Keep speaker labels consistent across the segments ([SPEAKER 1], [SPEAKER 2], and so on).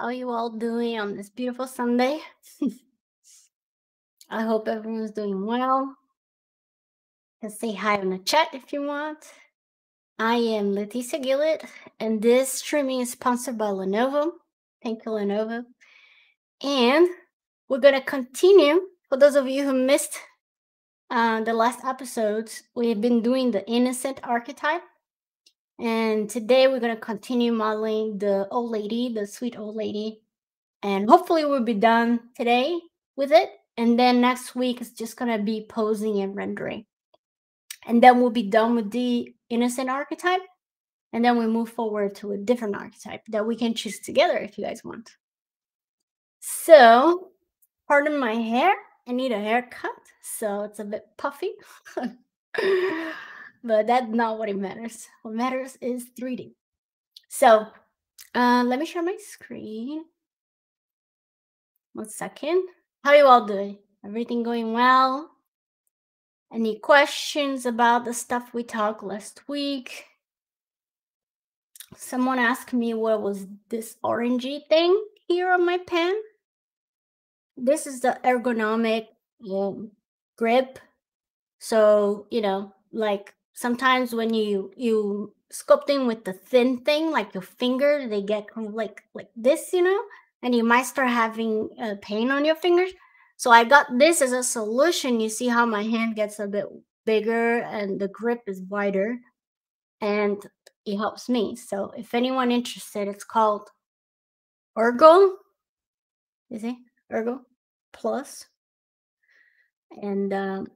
[SPEAKER 1] How are you all doing on this beautiful Sunday? I hope everyone's doing well. You can say hi in the chat if you want. I am Leticia Gillett, and this streaming is sponsored by Lenovo. Thank you, Lenovo. And we're going to continue. For those of you who missed uh, the last episodes, we've been doing the innocent archetype. And today we're going to continue modeling the old lady, the sweet old lady. And hopefully we'll be done today with it. And then next week it's just going to be posing and rendering. And then we'll be done with the innocent archetype. And then we move forward to a different archetype that we can choose together if you guys want. So, pardon my hair. I need a haircut. So it's a bit puffy. but that's not what it matters. What matters is 3D. So uh, let me share my screen. One second. How you all doing? Everything going well? Any questions about the stuff we talked last week? Someone asked me what was this orangey thing here on my pen. This is the ergonomic um, grip. So, you know, like sometimes when you you sculpting with the thin thing like your finger they get kind of like like this you know and you might start having uh, pain on your fingers. So i got this as a solution you see how my hand gets a bit bigger and the grip is wider and it helps me. So if anyone interested it's called ergo. You see? Ergo plus. And um,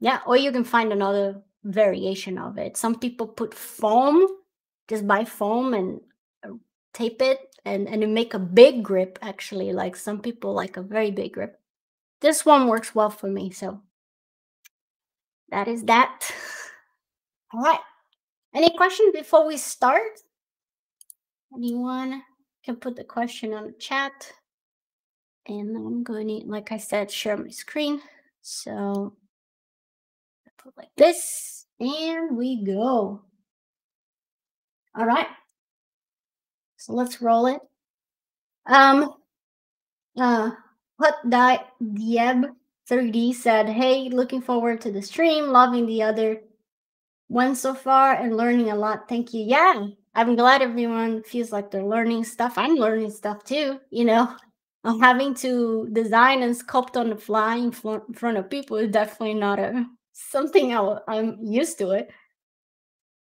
[SPEAKER 1] yeah or you can find another variation of it. Some people put foam, just buy foam and uh, tape it and, and you make a big grip actually. Like some people like a very big grip. This one works well for me. So that is that. All right. Any questions before we start? Anyone can put the question on the chat. And I'm going to, like I said, share my screen. So like this. And we go. All right. So let's roll it. Um, uh, Hut Dieb 3D said, Hey, looking forward to the stream, loving the other one so far and learning a lot. Thank you. Yeah, I'm glad everyone feels like they're learning stuff. I'm learning stuff too, you know. I'm having to design and sculpt on the fly in front of people is definitely not a something I, I'm used to it.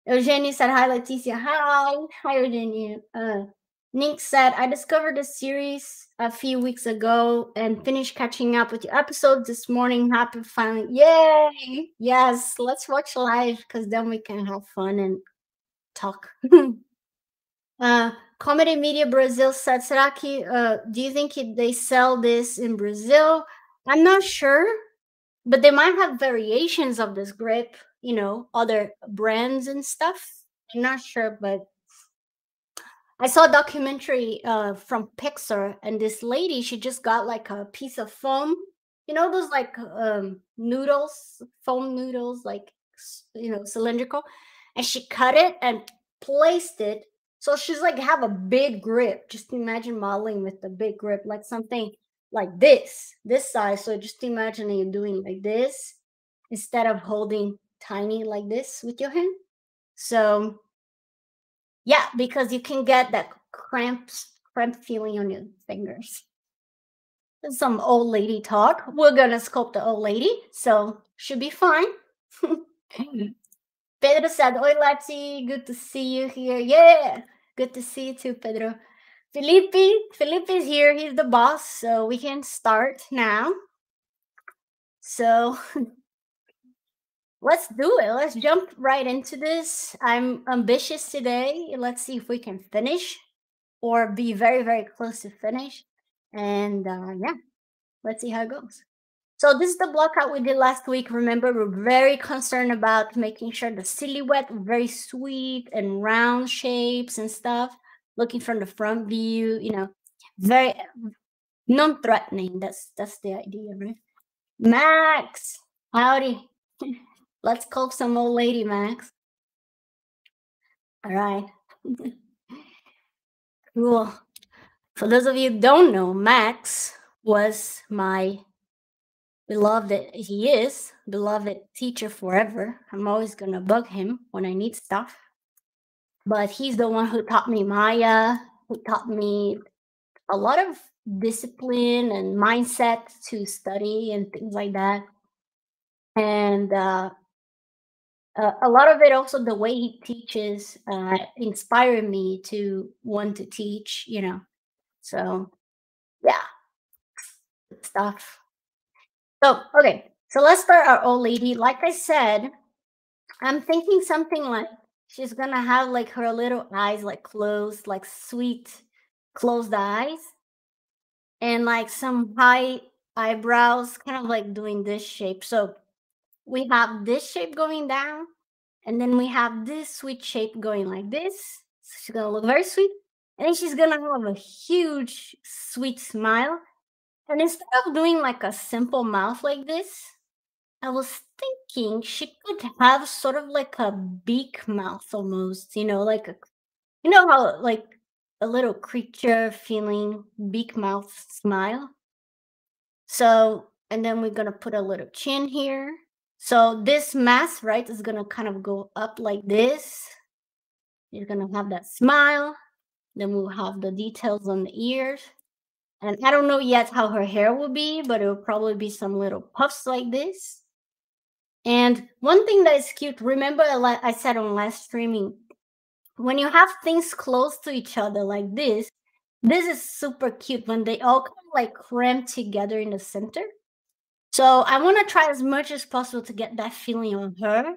[SPEAKER 1] Eugenie said, Hi, Leticia. Hi. Hi, Eugenie. Uh, Nick said, I discovered the series a few weeks ago and finished catching up with the episodes this morning. Happy finally. Yay. Yes, let's watch live because then we can have fun and talk. uh, Comedy Media Brazil said, Saraki, uh, do you think they sell this in Brazil? I'm not sure but they might have variations of this grip you know other brands and stuff. I'm not sure but i saw a documentary uh, from pixar and this lady she just got like a piece of foam you know those like um, noodles foam noodles like you know cylindrical and she cut it and placed it. So she's like have a big grip. Just imagine modeling with a big grip like something like this, this size. So just imagine you're doing like this instead of holding tiny like this with your hand. So yeah, because you can get that cramps, cramp feeling on your fingers. Some old lady talk. We're gonna sculpt the old lady, so should be fine. Pedro said, Oi, Lati, good to see you here. Yeah, good to see you too, Pedro. Felipe, Felipe is here. He's the boss, so we can start now. So let's do it. Let's jump right into this. I'm ambitious today. Let's see if we can finish or be very, very close to finish. And uh, yeah, let's see how it goes. So this is the blockout we did last week. Remember, we're very concerned about making sure the silhouette very sweet and round shapes and stuff looking from the front view, you know, very non-threatening. That's that's the idea, right? Max, howdy. Let's call some old lady, Max. All right. Cool. For those of you don't know, Max was my beloved, he is beloved teacher forever. I'm always going to bug him when I need stuff. But he's the one who taught me Maya, who taught me a lot of discipline and mindset to study and things like that. And uh, a lot of it also the way he teaches uh, inspired me to want to teach, you know. So, yeah, good stuff. So, okay, so let's start our old lady. Like I said, I'm thinking something like she's gonna have like her little eyes like closed, like sweet closed eyes, and like some high eyebrows, kind of like doing this shape. So we have this shape going down, and then we have this sweet shape going like this. So she's gonna look very sweet. And then she's gonna have a huge sweet smile. And instead of doing like a simple mouth like this, I was thinking she could have sort of like a beak mouth almost, you know, like a you know how like a little creature feeling beak mouth smile. So, and then we're gonna put a little chin here. So this mask, right, is gonna kind of go up like this. You're gonna have that smile. Then we'll have the details on the ears. And I don't know yet how her hair will be, but it will probably be some little puffs like this. And one thing that is cute, remember I said on last streaming, when you have things close to each other like this, this is super cute when they all kind of like cram together in the center. So I want to try as much as possible to get that feeling on her.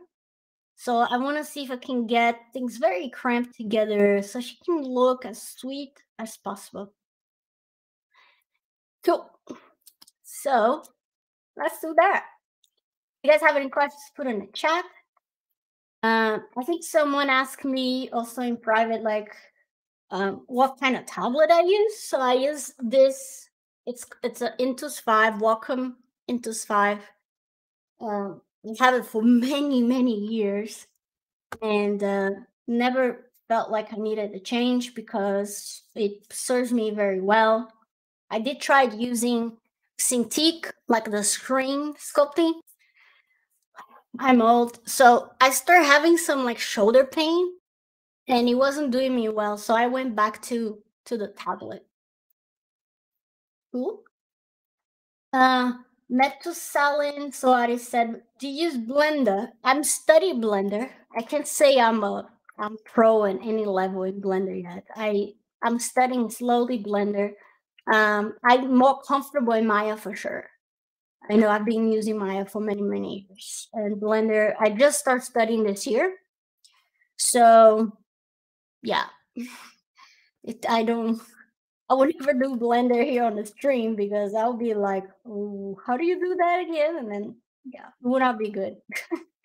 [SPEAKER 1] So I want to see if I can get things very cramped together so she can look as sweet as possible. Cool. So let's do that. You guys have any questions, put in the chat. Uh, I think someone asked me also in private, like, um, what kind of tablet I use. So I use this. It's it's an Intuos Five Wacom Intuos 5. Um, I have it for many, many years and uh, never felt like I needed a change because it serves me very well. I did try using Cintiq, like the screen sculpting. I'm old, so I started having some like shoulder pain, and it wasn't doing me well. So I went back to to the tablet. Cool. Uh, Methusalem Soares said, "Do you use Blender? I'm study Blender. I can't say I'm a I'm pro in any level in Blender yet. I I'm studying slowly Blender. Um, I'm more comfortable in Maya for sure. I know I've been using Maya for many many years, and Blender I just started studying this year. So, yeah, it I don't I would never do Blender here on the stream because I'll be like, oh, how do you do that again? And then, yeah, it would not be good.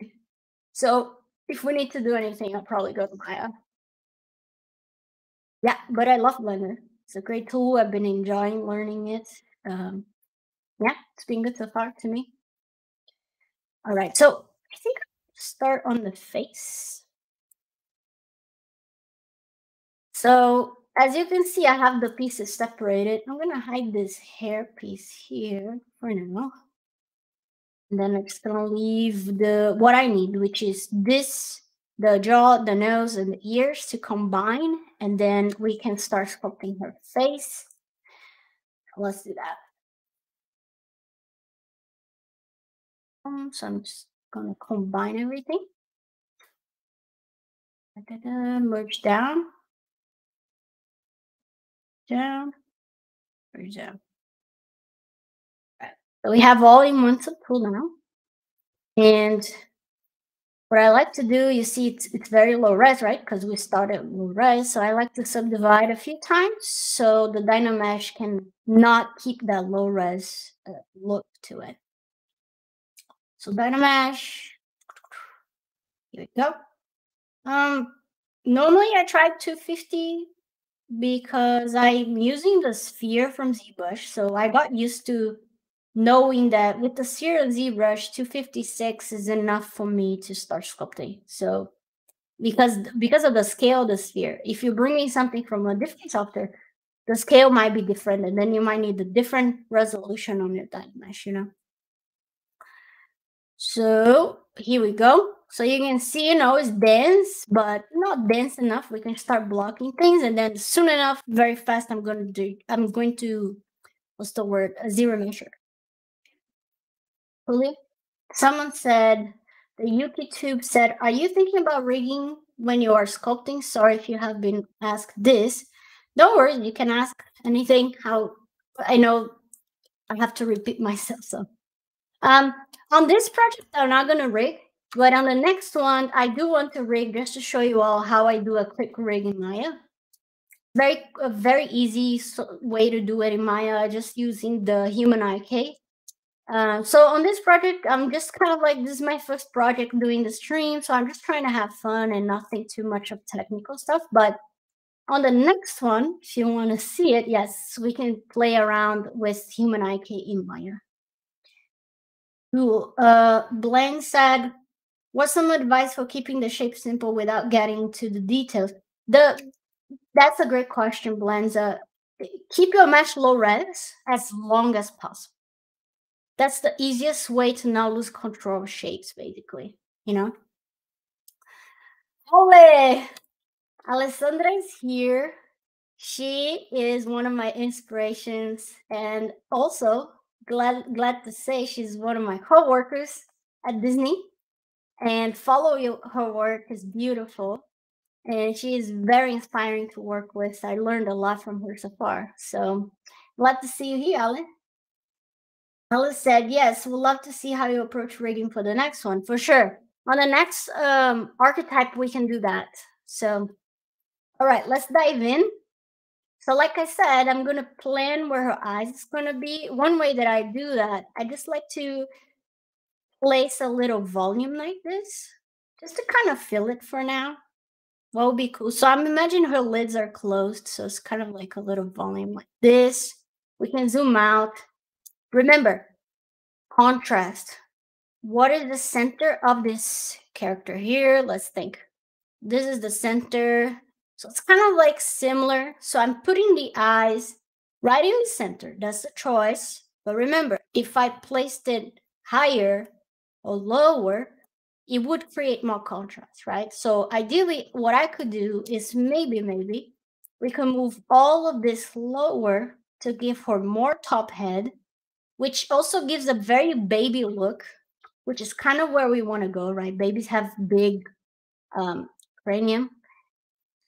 [SPEAKER 1] so if we need to do anything, I'll probably go to Maya. Yeah, but I love Blender. It's a great tool. I've been enjoying learning it. Um, yeah, it's been good so far to me. All right, so I think I'll start on the face. So as you can see, I have the pieces separated. I'm gonna hide this hair piece here for now. And then I'm just gonna leave the what I need, which is this, the jaw, the nose, and the ears to combine. And then we can start sculpting her face. Let's do that. So I'm just gonna combine everything. Merge down down, or down. So we have all in one subtool now. And what I like to do, you see it's, it's very low res, right? Because we started low res. So I like to subdivide a few times so the Dynamesh can not keep that low res uh, look to it. So Dynamesh, here we go. Um, normally I try 250 because I'm using the sphere from ZBrush. So I got used to knowing that with the sphere and ZBrush, 256 is enough for me to start sculpting. So because because of the scale of the sphere. If you're bringing something from a different software, the scale might be different, and then you might need a different resolution on your mesh, you know. So here we go. So you can see, you know, it's dense, but not dense enough. We can start blocking things, and then soon enough, very fast, I'm going to do. I'm going to, what's the word? A ZRemesher. Really? Someone said the Yuki Tube said, "Are you thinking about rigging when you are sculpting?" Sorry if you have been asked this. Don't worry, you can ask anything. How I know I have to repeat myself. So, um, on this project, I'm not gonna rig, but on the next one, I do want to rig just to show you all how I do a quick rig in Maya. Very, a very easy way to do it in Maya, just using the human IK. Uh, so on this project, I'm just kind of like this is my first project doing the stream, so I'm just trying to have fun and not think too much of technical stuff. But on the next one, if you want to see it, yes, we can play around with human IK in Maya. Cool. Uh, Blaine said, "What's some advice for keeping the shape simple without getting to the details?" The that's a great question, Blenza. Keep your mesh low res as long as possible that's the easiest way to not lose control of shapes, basically, you know? Ole! Alessandra is here. She is one of my inspirations and also glad glad to say she's one of my co-workers at Disney. And follow your, her work is beautiful. And she is very inspiring to work with. I learned a lot from her so far. So glad to see you here, Ale. Alice said, yes, we'd love to see how you approach rigging for the next one, for sure. On the next um, archetype, we can do that. So, all right, let's dive in. So like I said, I'm going to plan where her eyes is going to be. One way that I do that, I just like to place a little volume like this, just to kind of fill it for now. What would be cool? So I'm imagining her lids are closed, so it's kind of like a little volume like this. We can zoom out Remember, contrast. What is the center of this character here? Let's think. This is the center. So it's kind of like similar. So I'm putting the eyes right in the center. That's the choice. But remember, if I placed it higher or lower, it would create more contrast, right? So ideally, what I could do is maybe, maybe we can move all of this lower to give her more top head which also gives a very baby look, which is kind of where we want to go, right? Babies have big um, cranium.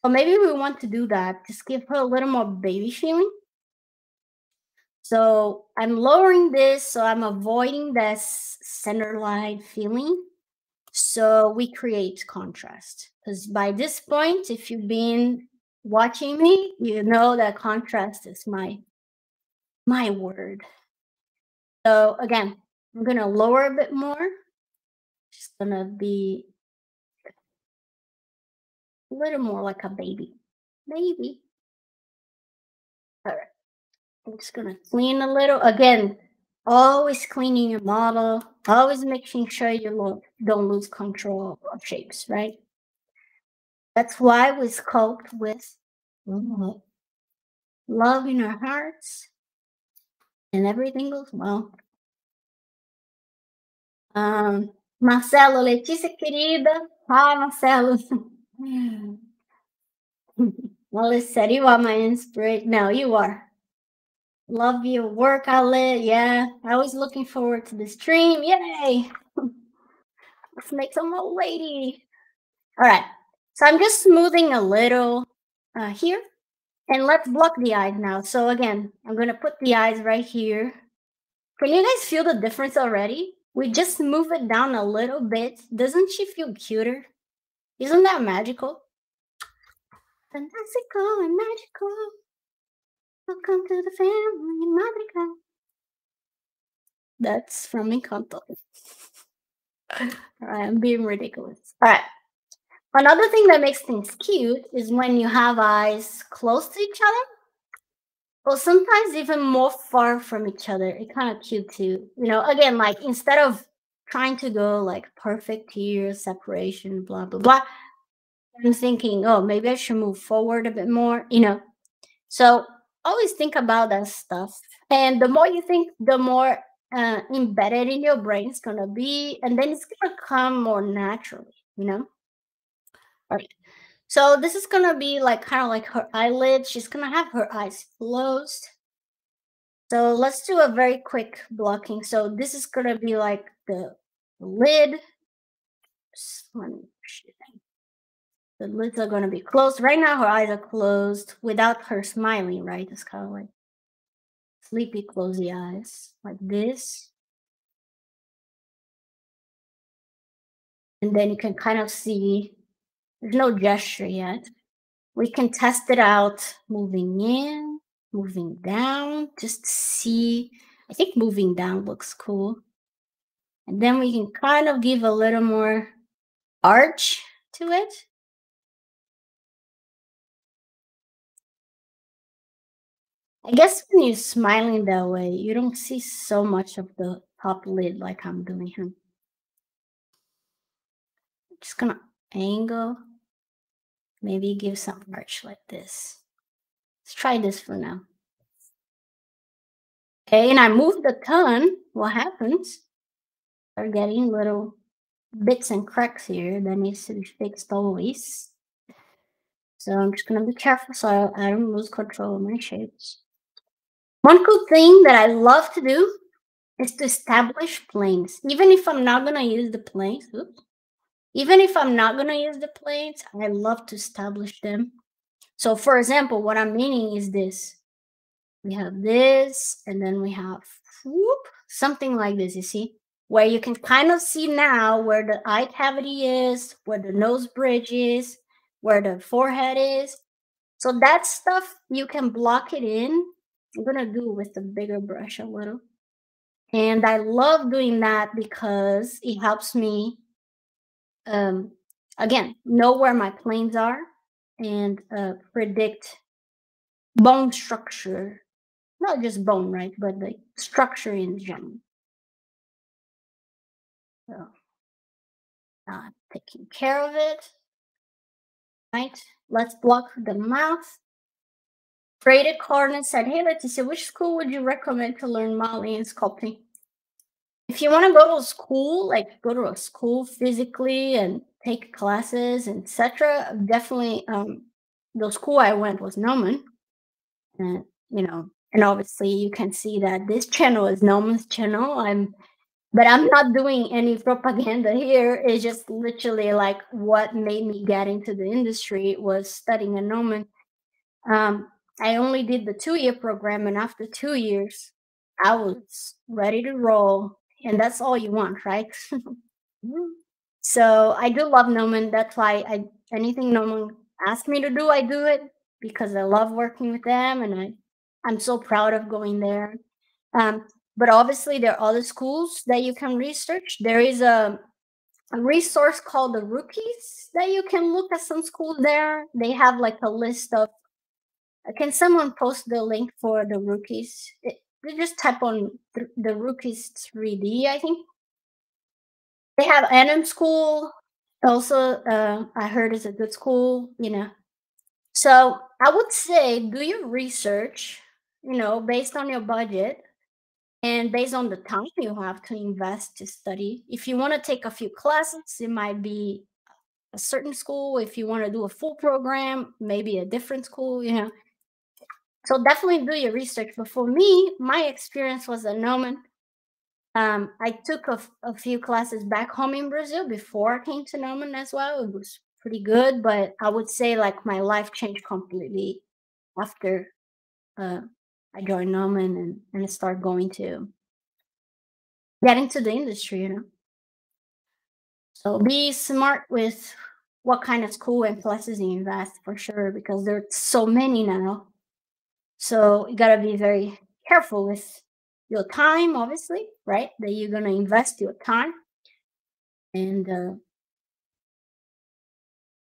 [SPEAKER 1] So maybe we want to do that, just give her a little more baby feeling. So I'm lowering this, so I'm avoiding this center line feeling. So we create contrast. Because by this point, if you've been watching me, you know that contrast is my my word. So again, I'm to lower a bit more. Just to be a little more like a baby. Baby. All right. I'm just going to clean a little. Again, always cleaning your model. Always making sure you don't lose control of shapes, right? That's why we sculpt with love in our hearts and everything goes well. Um, Marcelo, Letícia querida. Hi, Marcelo. well, said you are my inspiration. No, you are. Love your work, Ale. Yeah, I was looking forward to the stream. Yay! Let's make some old lady. All right. So I'm just smoothing a little uh, here. And let's block the eyes now. So again, I'm going to put the eyes right here. Can you guys feel the difference already? We just move it down a little bit. Doesn't she feel cuter? Isn't that magical? Fantastical and magical. Welcome to the family, Madrigal. That's from Encanto. I'm being ridiculous. All right. Another thing that makes things cute is when you have eyes close to each other. Well, sometimes even more far from each other. It's kind of cute too. You know, again, like instead of trying to go like perfect here, separation, blah, blah, blah, I'm thinking, oh, maybe I should move forward a bit more, you know. So always think about that stuff. And the more you think, the more uh, embedded in your brain it's gonna be, and then it's gonna come more naturally, you know. All right. So this is gonna be like kind of like her eyelids. She's gonna have her eyes closed. So let's do a very quick blocking. So this is gonna be like the lid. The lids are gonna be closed. Right now her eyes are closed without her smiling, right? It's kind of like sleepy, closy eyes, like this. And then you can kind of see there's no gesture yet. We can test it out moving in, moving down, just see. I think moving down looks cool. And then we can kind of give a little more arch to it. I guess when you're smiling that way, you don't see so much of the top lid like I'm doing here. Just gonna angle, maybe give some arch like this. Let's try this for now. Okay, and I move the tongue. What happens? Are getting little bits and cracks here that needs to be fixed always. So I'm just gonna be careful so I don't lose control of my shapes. One cool thing that I love to do is to establish planes. Even if I'm not going to use the planes, oops, even if I'm not going to use the planes, I love to establish them. So for example, what I'm meaning is this. We have this, and then we have whoop, something like this, you see? Where you can kind of see now where the eye cavity is, where the nose bridge is, where the forehead is. So that stuff, you can block it in I'm gonna do with the bigger brush a little. And I love doing that because it helps me, um, again, know where my planes are and uh, predict bone structure. Not just bone, right? But the structure in general. So, uh, taking care of it. Right? Let's block the mouth. Braided Cornet said, Hey Leticia, which school would you recommend to learn Mali and sculpting? If you want to go to school, like go to a school physically and take classes, etc., definitely um, the school I went was Gnomon. And you know, and obviously you can see that this channel is Gnomon's channel. I'm but I'm not doing any propaganda here. It's just literally like what made me get into the industry was studying a Gnomon. Um, I only did the two year program, and after two years, I was ready to roll. And that's all you want, right? so I do love Gnomon. That's why I anything Gnomon asks me to do, I do it because I love working with them, and I I'm so proud of going there. Um, but obviously, there are other schools that you can research. There is a, a resource called the Rookies that you can look at some schools there. They have like a list of can someone post the link for the rookies? It, just type on the, rookies 3D, I think. They have AnimSchool. Also, uh, I heard is a good school, you know. So I would say do your research, you know, based on your budget and based on the time you have to invest to study. If you want to take a few classes, it might be a certain school. If you want to do a full program, maybe a different school, you know. So definitely do your research. But for me, my experience was a Gnomon. Um, I took a, few classes back home in Brazil before I came to Gnomon as well. It was pretty good, but I would say like my life changed completely after uh, I joined Gnomon and, and start going to get into the industry, you know. So be smart with what kind of school and classes you invest for sure, because there's so many now so you got to be very careful with your time, obviously, right? That you're to invest your time. And uh,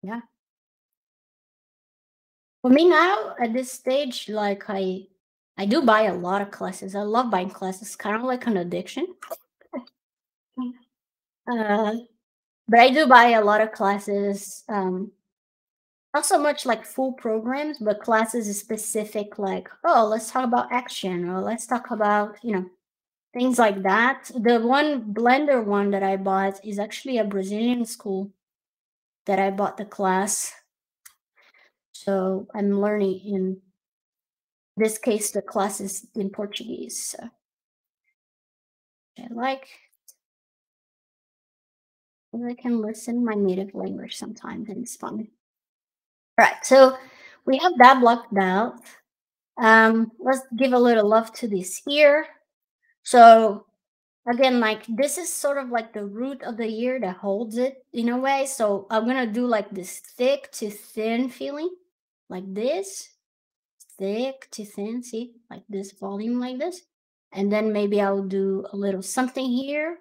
[SPEAKER 1] yeah. For me now, at this stage, like I, I do buy a lot of classes. I love buying classes, kind of like an addiction. uh, but I do buy a lot of classes. Um, not so much like full programs, but classes specific, like, oh, let's talk about action or let's talk about, you know, things like that. The one Blender one that I bought is actually a Brazilian school that I bought the class. So I'm learning in this case, the class is in Portuguese. So I like I can listen my native language sometimes and it's fun. All right, so we have that blocked out. Um, let's give a little love to this here. So again, like this is sort of like the root of the ear that holds it in a way. So I'm gonna do like this thick to thin feeling, like this, thick to thin, see, like this volume like this. And then maybe I'll do a little something here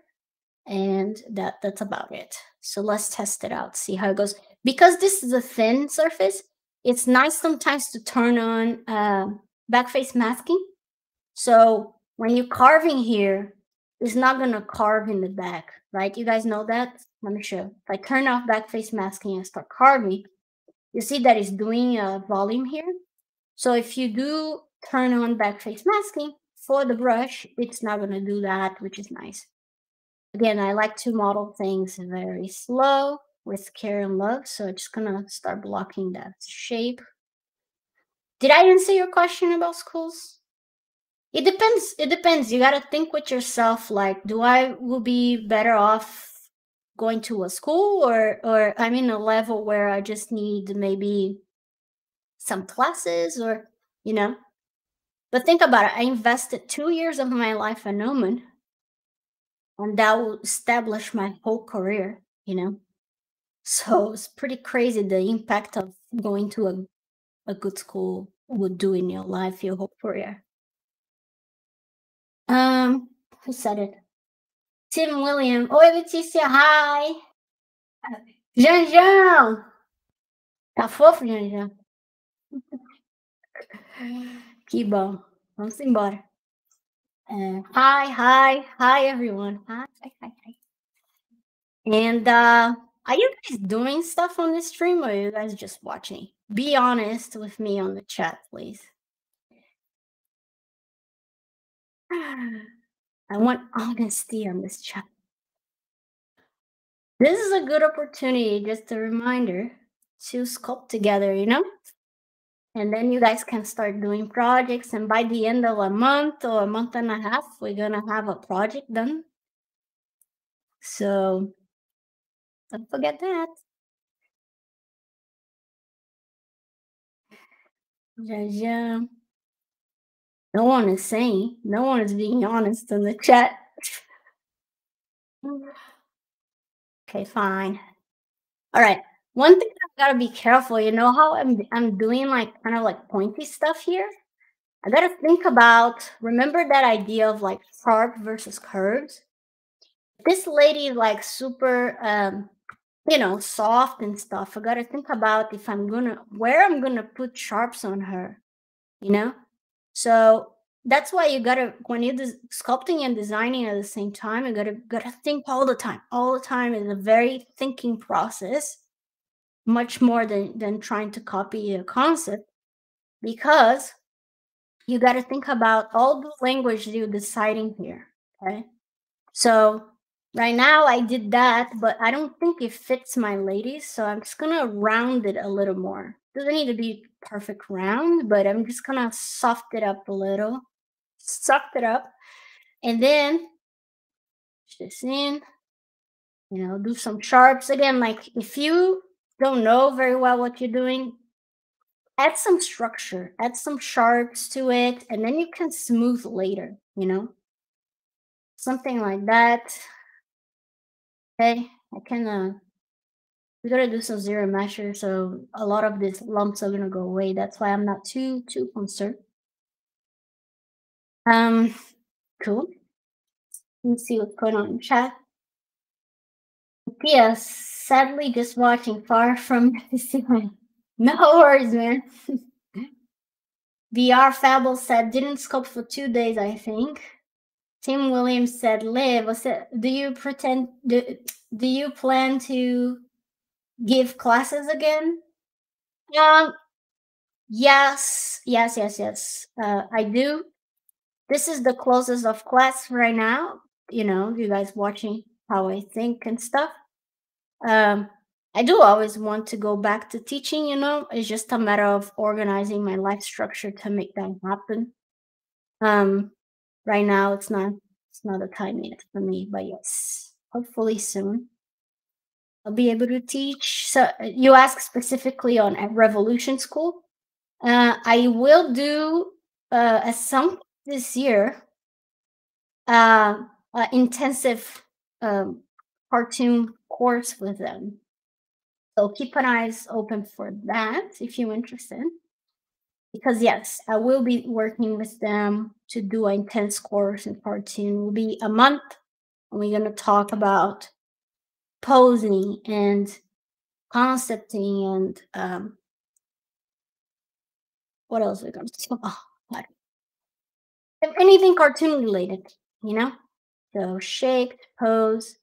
[SPEAKER 1] and that that's about it. So let's test it out, see how it goes. Because this is a thin surface, it's nice sometimes to turn on uh, backface masking. So when you're carving here, it's not gonna carve in the back, right? You guys know that? Let me show. If I turn off backface masking and start carving, you see that it's doing a volume here. So if you do turn on backface masking for the brush, it's not gonna do that, which is nice. Again, I like to model things very slow with care and love. So I'm just gonna start blocking that shape. Did I answer your question about schools? It depends. It depends. You gotta think with yourself. Like, do I will be better off going to a school, or or I'm in a level where I just need maybe some classes, or you know. But think about it. I invested two years of my life in Gnomon and that will establish my whole career, you know. So it's pretty crazy the impact of going to a, a good school would do in your life, your whole career. Um, who said it? Tim William. Oi, Letícia, hi! Janjão! Tá fofo, Janjão? Que bom. Vamos embora. Uh, hi, hi, hi, everyone. Hi, hi, hi, hi. And uh, are you guys doing stuff on this stream or are you guys just watching? Be honest with me on the chat, please. I want honesty on this chat. This is a good opportunity, just a reminder to sculpt together, you know? And then you guys can start doing projects and by the end of a month or a month and a half we're gonna have a project done. So don't forget that. No one is saying no one is being honest in the chat. Okay fine. All right one thing I've gotta be careful, you know how I'm I'm doing like kind of like pointy stuff here? I gotta think about remember that idea of like sharp versus curves? This lady like super um you know soft and stuff. I gotta think about if I'm gonna where I'm gonna put sharps on her, you know? So that's why you gotta when you're sculpting and designing at the same time, you gotta gotta think all the time. All the time is a very thinking process much more than, than trying to copy a concept because you got to think about all the language you're deciding here. Okay. So right now I did that, but I don't think it fits my ladies. So I'm just to round it a little more. Doesn't need to be perfect round, but I'm just to soft it up a little. Soft it up. And then this in, you know, do some sharps. Again, like if you don't know very well what you're doing, add some structure, add some sharps to it, and then you can smooth later, you know? Something like that. Okay, I can, uh, we gotta do some ZRemesher, so a lot of these lumps are gonna go away. That's why I'm not too, too concerned. Um, cool. Let's see what's going on in chat. Yes, sadly just watching far from No worries, man. VR Fable said didn't sculpt for two days, I think. Tim Williams said, "Live." Do you pretend? Do, do you plan to give classes again? Um, yes, yes, yes, yes. Uh, I do. This is the closest of class right now. You know, you guys watching how I think and stuff. Um, I do always want to go back to teaching, you know, it's just a matter of organizing my life structure to make that happen. Um, right now it's not it's not a time yet for me, but yes, hopefully soon. I'll be able to teach. So uh, you ask specifically on at Revolution School. Uh, I will do uh, a some this year uh, uh, intensive um, cartoon course with them. So keep an eyes open for that if you're interested. Because yes, I will be working with them to do an intense course in cartoon. It will be a month, and we're gonna talk about posing and concepting and um, what else are we gonna talk about? If anything cartoon related, you know? So shape, pose,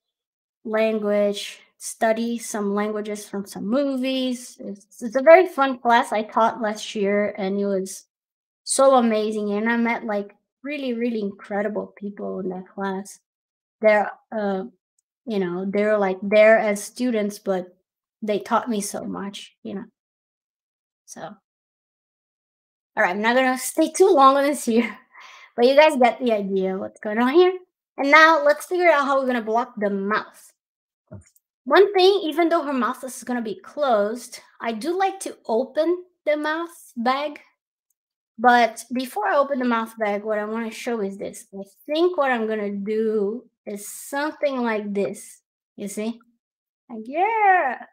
[SPEAKER 1] language, study some languages from some movies. It's, it's a very fun class I taught last year, and it was so amazing. And I met like really, really incredible people in that class. They're, uh, you know, they're like there as students, but they taught me so much, you know. So, all right, I'm not gonna stay too long on this here, but you guys get the idea what's going on here. And now let's figure out how we're gonna block the mouth. One thing, even though her mouth is going to be closed, I do like to open the mouth bag. But before I open the mouth bag, what I want to show is this. I think what I'm going to do is something like this. You see? Like, yeah.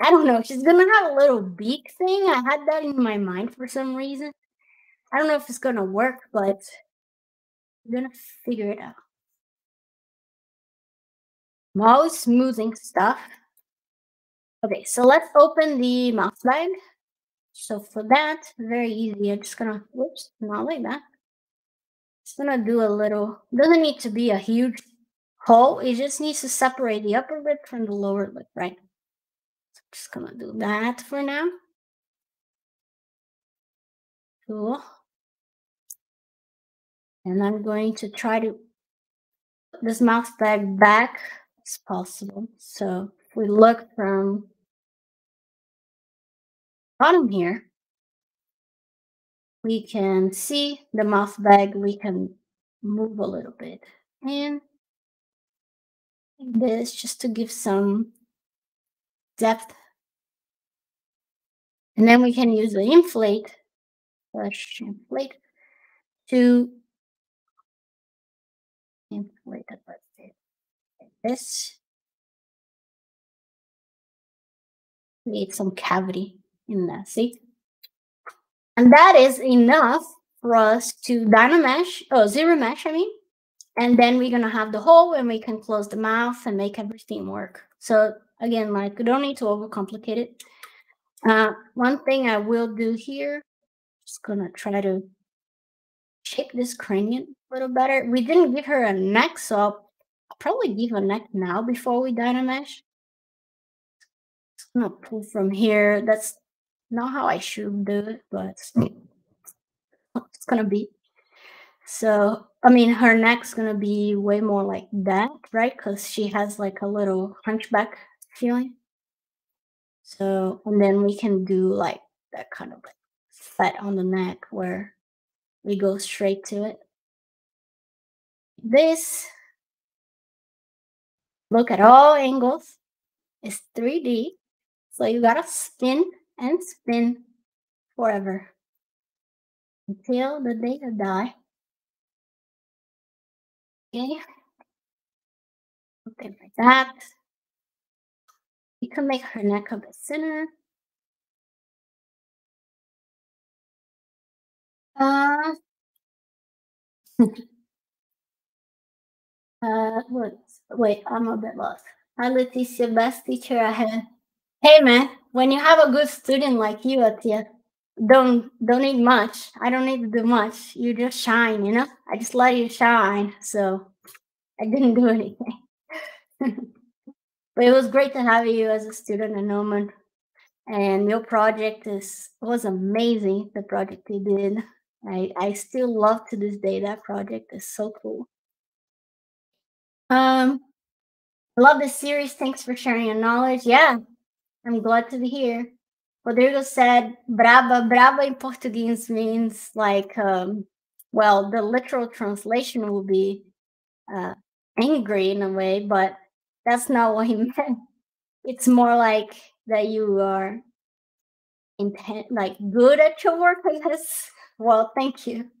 [SPEAKER 1] I don't know. She's going to have a little beak thing. I had that in my mind for some reason. I don't know if it's going to work, but I'm going to figure it out. I'm always smoothing stuff. Okay, so let's open the mouth bag. So for that, very easy. I'm just gonna, whoops, not like that. Just gonna do a little, doesn't need to be a huge hole. It just needs to separate the upper lip from the lower lip, right? So I'm just gonna do that for now. Cool. And I'm going to try to put this mouth bag back as possible. So if we look from bottom here, we can see the mouth bag, we can move a little bit. And this just to give some depth. And then we can use the inflate, inflate, to inflate it this. Create some cavity in there, see? And that is enough for us to Dynamesh, oh, zero mesh, I mean. And then we're gonna have the hole and we can close the mouth and make everything work. So again, like, we don't need to overcomplicate it. Uh, one thing I will do here, just gonna try to shape this cranium a little better. We didn't give her a neck, so probably give a neck now before we Dynamesh. Just gonna pull from here. That's not how I should do it, but it's gonna be. So, I mean, her neck's gonna be way more like that, right? Because she has like a little hunchback feeling. So, and then we can do like that kind of like fat on the neck where we go straight to it. This look at all angles. It's 3D. So you gotta spin and spin forever until the day die. Okay. Okay, like that. You can make her neck a bit thinner. Uh, uh, what? Wait, I'm a bit lost. Hi, Leticia, best teacher I had. Hey, man, when you have a good student like you, Atia, don't don't need much. I don't need to do much. You just shine, you know. I just let you shine. So I didn't do anything. but it was great to have you as a student in Gnomon. And your project is was amazing. The project you did, I I still love to this day. That project is so cool. Um, love this series. Thanks for sharing your knowledge. Yeah, I'm glad to be here. Rodrigo said, "Braba, braba" in Portuguese means like, um, well, the literal translation will be uh, angry in a way, but that's not what he meant. It's more like that you are intent, like good at your work, I guess. Well, thank you.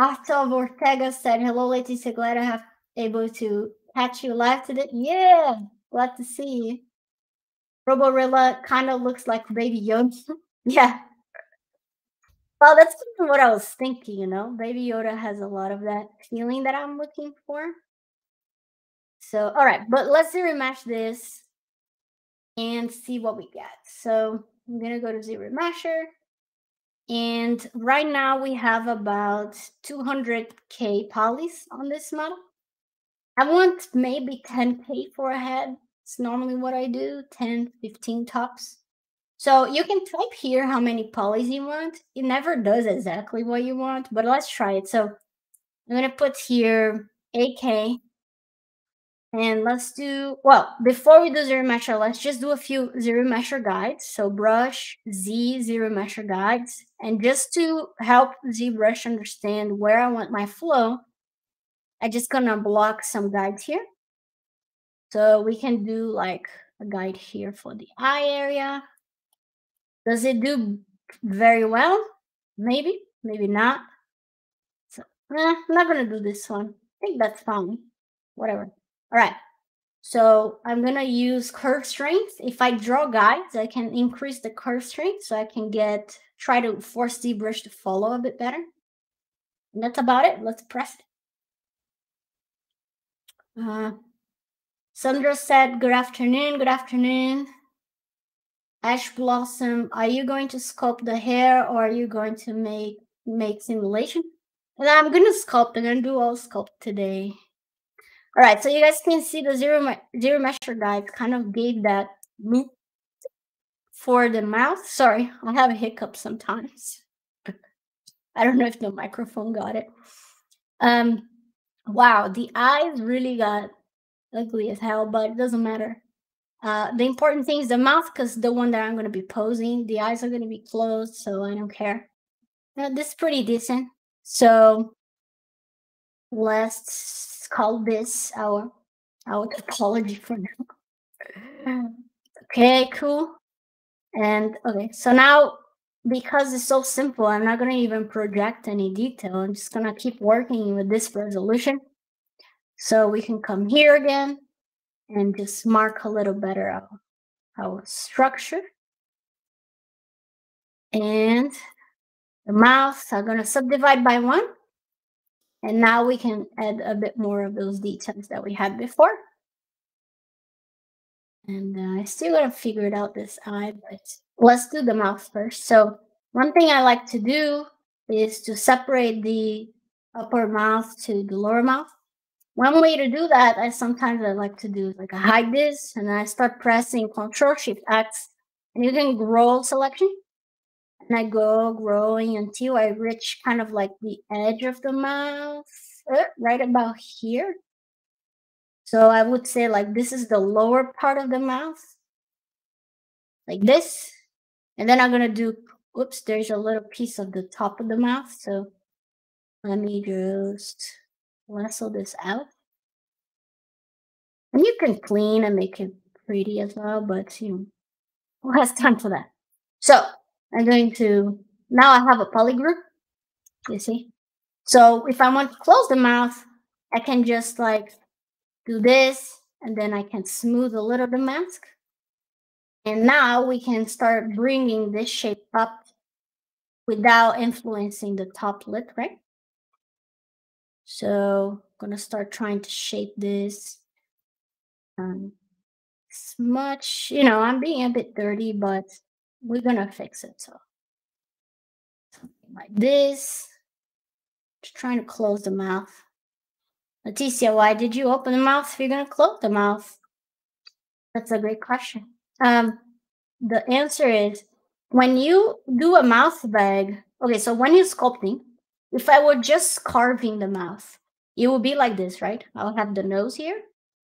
[SPEAKER 1] After Ortega said, "Hello, Leticia. Glad I have able to catch you live today." Yeah, glad to see you. Roborilla kind of looks like Baby Yoda. yeah. Well, that's what I was thinking, you know. Baby Yoda has a lot of that feeling that I'm looking for. So, all right, but let's mesh this and see what we get. So I'm gonna go to ZRemesher. And right now we have about 200K polys on this model. I want maybe 10K for a head. It's normally what I do, 10, 15 tops. So you can type here how many polys you want. It never does exactly what you want, but let's try it. So I'm gonna put here AK and let's do, well, before we do ZRemesher, let's just do a few ZRemesher guides. So brush, Z, ZRemesher guides. And just to help ZBrush understand where I want my flow, I'm just gonna block some guides here. So we can do like a guide here for the eye area. Does it do very well? Maybe, maybe not. So eh, I'm not gonna do this one. I think that's fine. Whatever. All right. So I'm to use curve strength. If I draw guides, I can increase the curve strength so I can get, try to force the brush to follow a bit better. And that's about it. Let's press it. Uh, Sandra said, good afternoon, good afternoon. Ash Blossom, are you going to sculpt the hair or are you going to make make simulation? And I'm going to sculpt. I'm going to do all sculpt today. All right, so you guys can see the zero, ZRemesher guide kind of gave that loop for the mouth. Sorry, I have a hiccup sometimes. I don't know if the microphone got it. Um, wow, the eyes really got ugly as hell, but it doesn't matter. Uh, the important thing is the mouth, because the one that I'm going to be posing, the eyes are going to be closed, so I don't care. Now, this is pretty decent. So let's call this our our topology for now. okay, cool. And okay, so now because it's so simple, I'm not gonna even project any detail. I'm just gonna keep working with this resolution. So we can come here again and just mark a little better our, our structure. And the mouths I'm gonna subdivide by one. And now we can add a bit more of those details that we had before. And uh, I still gotta figure it out this eye, but let's do the mouth first. So one thing I like to do is to separate the upper mouth to the lower mouth. One way to do that, I sometimes I like to do like I hide this and I start pressing Control Shift X and you can grow selection and I go growing until I reach kind of like the edge of the mouth, uh, right about here. So I would say like this is the lower part of the mouth, like this. And then I'm gonna do, oops, there's a little piece of the top of the mouth. So let me just lasso this out. And you can clean and make it pretty as well, but you know, who has time for that? So I'm going to, now I have a poly group, you see? So if I want to close the mouth, I can just like do this, and then I can smooth a little the mask. And now we can start bringing this shape up without influencing the top lid, right? So I'm gonna start trying to shape this. Um, much, you know, I'm being a bit dirty, but we're gonna fix it. So something like this. Just trying to close the mouth. Leticia, why did you open the mouth if you're gonna close the mouth? That's a great question. Um, the answer is when you do a mouth bag, okay, so when you're sculpting, if I were just carving the mouth, it would be like this, right? I'll have the nose here,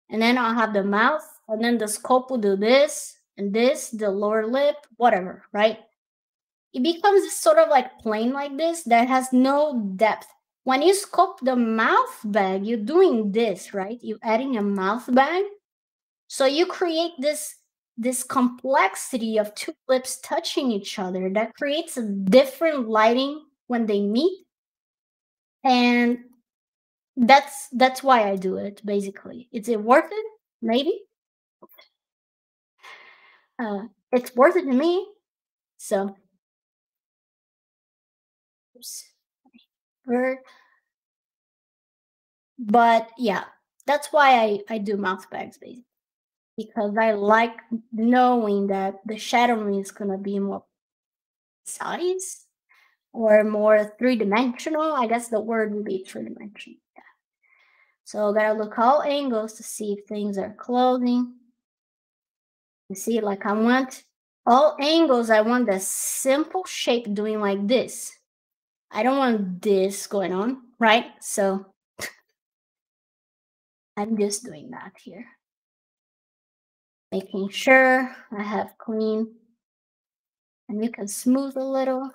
[SPEAKER 1] and then I'll have the mouth, and then the sculpt will do this and this, the lower lip, whatever, right? It becomes sort of like plain like this that has no depth. When you sculpt the mouth bag, you're doing this, right? You're adding a mouth bag. So you create this this complexity of two lips touching each other that creates a different lighting when they meet. And that's that's why i do it basically. Is it worth it? Maybe. Uh it's worth it to me. So oops, bird but yeah that's why i i do mouth bags basically because I like knowing that the shadowing is going to be more size or more three dimensional. I guess the word would be three dimensional. Yeah. So I gotta look all angles to see if things are closing. You see, like I want all angles, I want the simple shape doing like this. I don't want this going on, right? So I'm just doing that here making sure I have clean and you can smooth a little.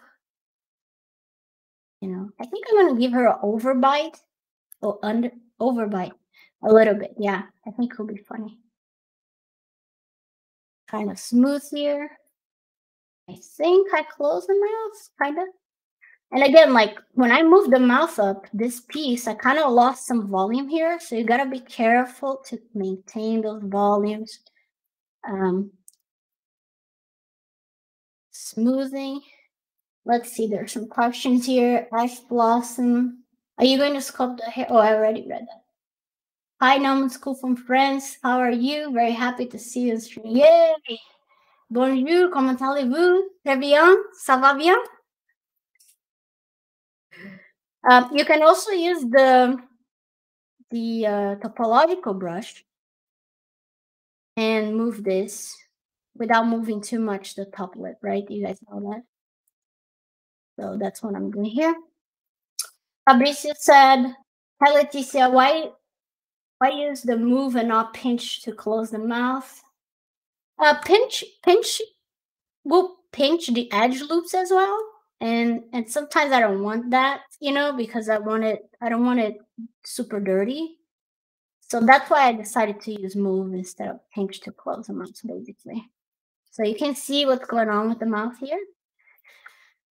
[SPEAKER 1] You know, I think I'm gonna give her an overbite or under overbite a little bit. Yeah, I think it'll be funny. Kind of smooth here. I think I close the mouth, kind of. And again, like when I move the mouth up, this piece, I kind of lost some volume here. So you gotta be careful to maintain those volumes um, smoothing. Let's see, there's some questions here. Ash Blossom. Are you going to sculpt the hair? Oh, I already read that. Hi, Norman School from France. How are you? Very happy to see you. Yay! Bonjour, comment allez-vous? Très bien? Ça va bien? Um, you can also use the the uh, topological brush and move this without moving too much the top lip, right? You guys know that. So that's what I'm doing here. Fabricio said, Hi Leticia, why why use the move and not pinch to close the mouth? Uh pinch pinch will pinch the edge loops as well. And and sometimes I don't want that, you know, because I want it I don't want it super dirty. So that's why I decided to use move instead of pinch to close the mouth, basically. So you can see what's going on with the mouth here.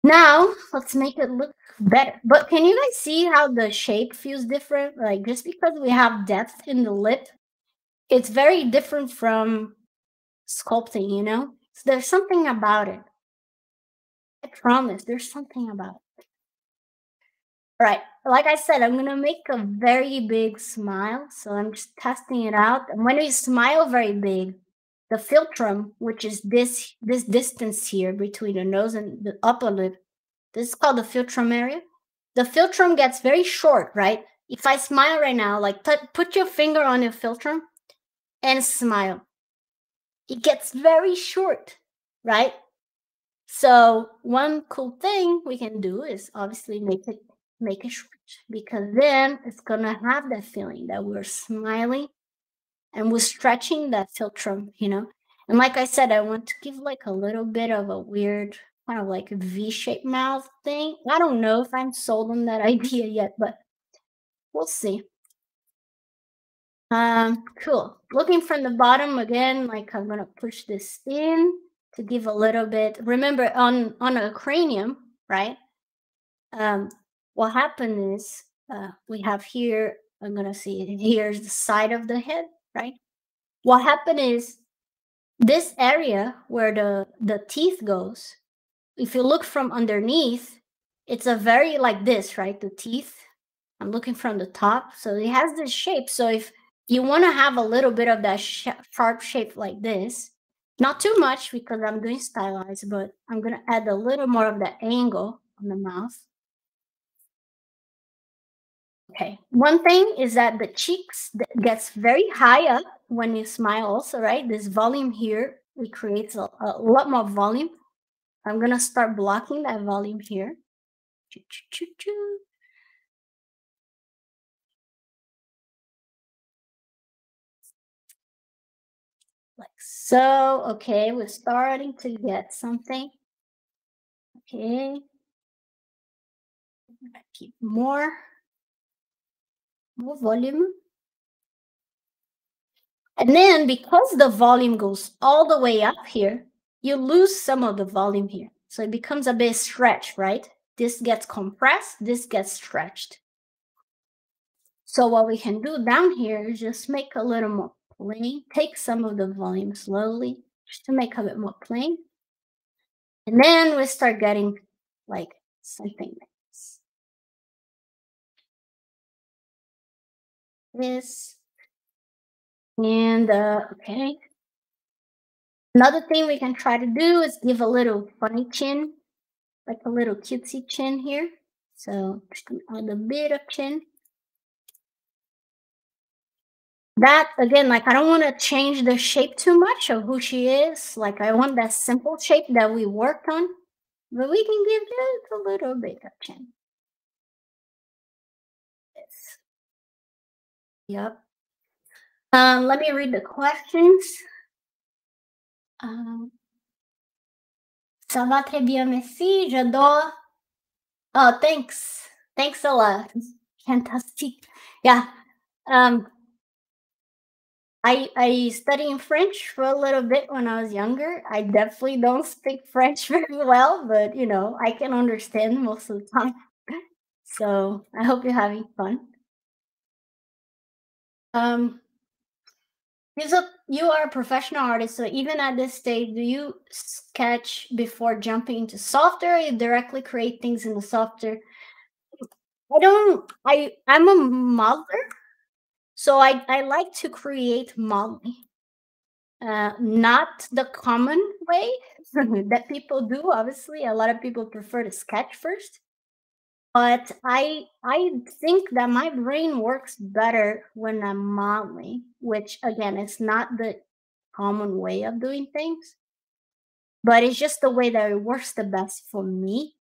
[SPEAKER 1] Now, let's make it look better. But can you guys see how the shape feels different? Like just because we have depth in the lip, it's very different from sculpting, you know? So there's something about it. I promise, there's something about it. All right, like I said, I'm gonna make a very big smile. So I'm just testing it out. And when we smile very big, the philtrum, which is this this distance here between the nose and the upper lip, this is called the philtrum area. The philtrum gets very short, right? If I smile right now, like put, put your finger on your philtrum and smile. It gets very short, right? So one cool thing we can do is obviously make it make it short because then it's gonna have that feeling that we're smiling and we're stretching that philtrum, you know. And like I said, I want to give like a little bit of a weird kind of like V-shaped mouth thing. I don't know if I'm sold on that idea yet, but we'll see. Um, cool. Looking from the bottom again, like I'm gonna push this in to give a little bit. Remember on on a cranium, right? Um, what happened is uh, we have here, I'm to see here's the side of the head, right? What happened is this area where the, the teeth goes, if you look from underneath, it's a very like this, right? The teeth, I'm looking from the top. So it has this shape. So if you want to have a little bit of that sh sharp shape like this, not too much because I'm doing stylized, but I'm going to add a little more of that angle on the mouth. Okay. One thing is that the cheeks gets very high up when you smile also, right? This volume here it creates a, a lot more volume. I'm gonna start blocking that volume here. Choo, choo, choo, so. Okay, we're starting to get something. Okay. Keep more, more volume. And then because the volume goes all the way up here, you lose some of the volume here. So it becomes a bit stretched, right? This gets compressed, this gets stretched. So what we can do down here is just make a little more plain, take some of the volume slowly, just to make a bit more plain. And then we start getting like something like this. And uh, okay. Another thing we can try to do is give a little funny chin, like a little cutesy chin here. So just a bit of chin. That again, like I don't want to change the shape too much of who she is. Like I want that simple shape that we worked on, but we can give just a little bit of chin. Yes. Yep. Um, let me read the questions. Um, ça va très bien, merci. J'adore. Oh, thanks. Thanks a lot. Fantastic. Yeah. Um, I I studied French for a little bit when I was younger. I definitely don't speak French very well, but you know, I can understand most of the time. So I hope you're having fun. Um, so you are a professional artist, so even at this stage, do you sketch before jumping into software? Or you directly create things in the software? I don't. I I'm a modeler, so I I like to create modeling, uh, not the common way that people do. Obviously, a lot of people prefer to sketch first but I I think that my brain works better when I'm modeling, which again is not the common way of doing things, but it's just the way that it works the best for me.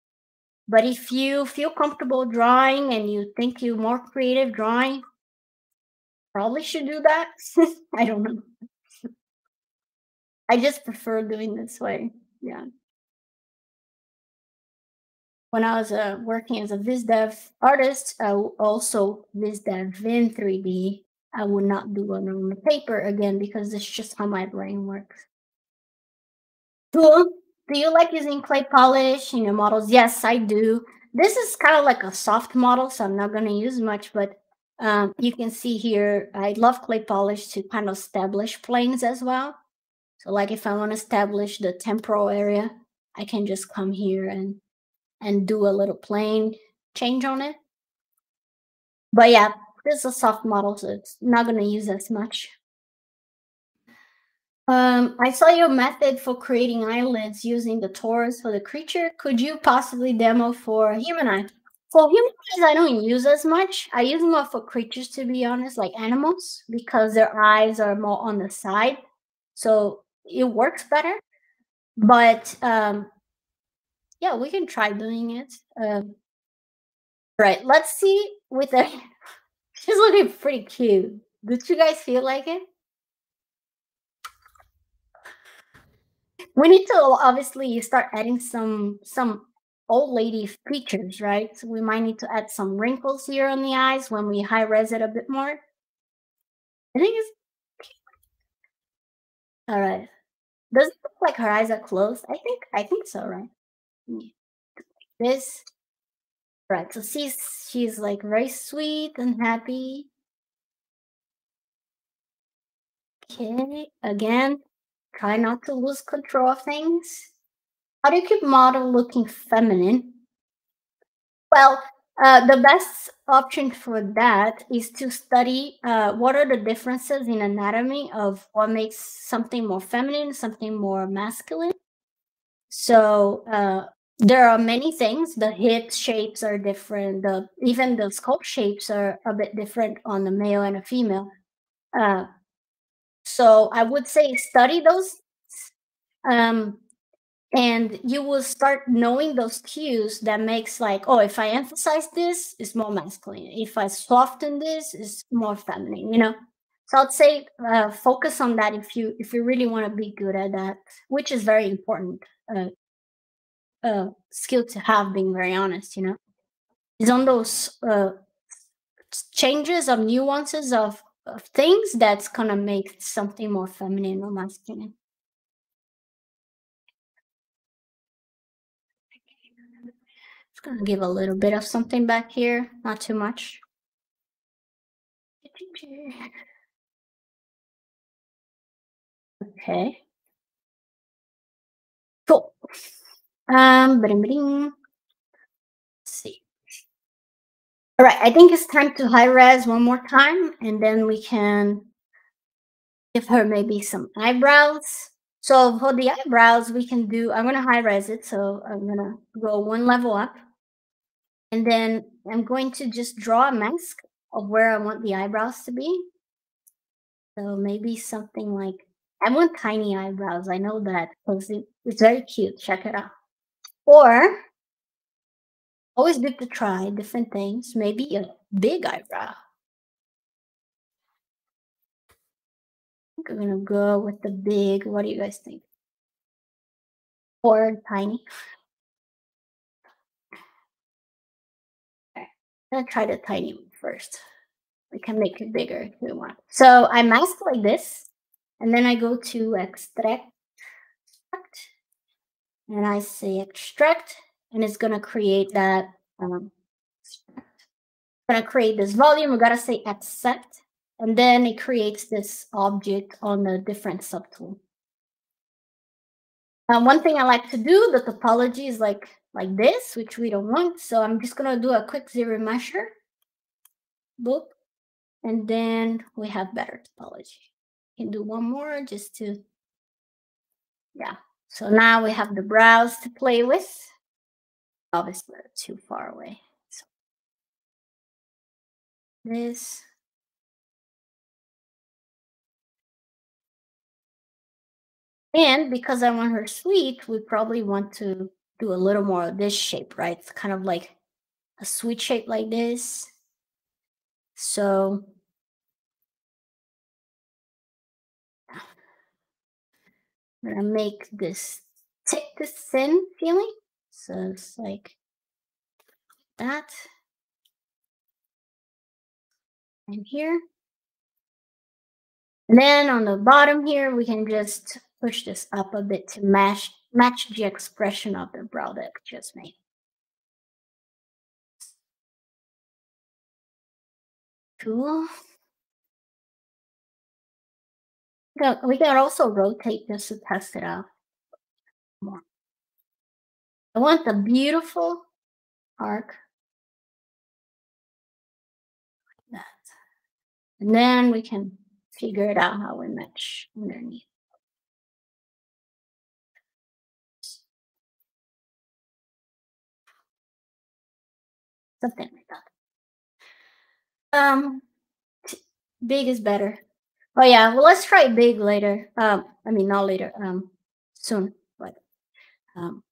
[SPEAKER 1] But if you feel comfortable drawing and you think you're more creative drawing, probably should do that. I don't know. I just prefer doing this way. Yeah when I was uh, working as a VizDev artist, I also VizDev in 3D. I would not do it on the paper again because it's just how my brain works. Cool. Do you like using clay polish in your models? Yes, I do. This is kind of like a soft model, so I'm not going to use much, but um, you can see here, I love clay polish to kind of establish planes as well. So like if I want to establish the temporal area, I can just come here and and do a little plane change on it. But yeah, this is a soft model, so it's not going to use as much. Um, I saw your method for creating eyelids using the torus for the creature. Could you possibly demo for human eye? For human I don't use as much. I use more for creatures, to be honest, like animals, because their eyes are more on the side. So it works better. But um, yeah, we can try doing it. Um, right, let's see with the. She's looking pretty cute. Did you guys feel like it? We need to obviously start adding some some old lady features, right? So we might need to add some wrinkles here on the eyes when we high res it a bit more. I think it's all right. Does it look like her eyes are closed? I think I think so, right? this right so she's she's like very sweet and happy okay again try not to lose control of things how do you keep model looking feminine well uh, the best option for that is to study uh, what are the differences in anatomy of what makes something more feminine something more masculine so uh, there are many things. The hip shapes are different. The even the skull shapes are a bit different on the male and a female. Uh, so I would say study those Um, and you will start knowing those cues that makes like, oh, if I emphasize this, it's more masculine. If I soften this, it's more feminine, you know? So I'd say uh, focus on that if you if you really want to be good at that, which is very important uh, uh, skill to have. Being very honest, you know, is on those uh, changes of nuances of, of things that's gonna make something more feminine or masculine. Gonna give a little bit of something back here, not too much. Okay. Cool. Um, bring, bring. See. All right, I think it's time to high res one more time, and then we can give her maybe some eyebrows. So for the eyebrows, we can do, I'm gonna high res it. So I'm gonna go one level up. And then I'm going to just draw a mask of where I want the eyebrows to be. So maybe something like, I want tiny eyebrows. I know that because it's very cute. Check it out. Or always good to try different things. Maybe a big eyebrow. I think I'm gonna go with the big. What do you guys think? Or tiny? Okay, I'm gonna try the tiny one first. We can make it bigger if we want. So I mask like this, and then I go to extract, and I say extract, and it's gonna create that. Um, gonna create this volume. We gotta say accept, and then it creates this object on a different subtool. Now, one thing I like to do, the topology is like like this, which we don't want. So I'm just gonna do a quick ZRemesher. Boop. And then we have better topology. Can do one more just to, yeah. So now we have the brows to play with. Obviously, too far away. So this. And because I want her sweet, we probably want to do a little more of this shape, right? It's kind of like a sweet shape like this. So I'm gonna make this thick to thin feeling. So it's like that. And here. And then on the bottom here, we can just push this up a bit to match match the expression of the brow that we just made. Cool. We can also rotate this to test it out more. I want the beautiful arc. Like that. And then we can figure it out how we match underneath. Something like that. Um, big is better. Oh yeah, well let's try big later. Um, I mean not later. Um, soon, but um,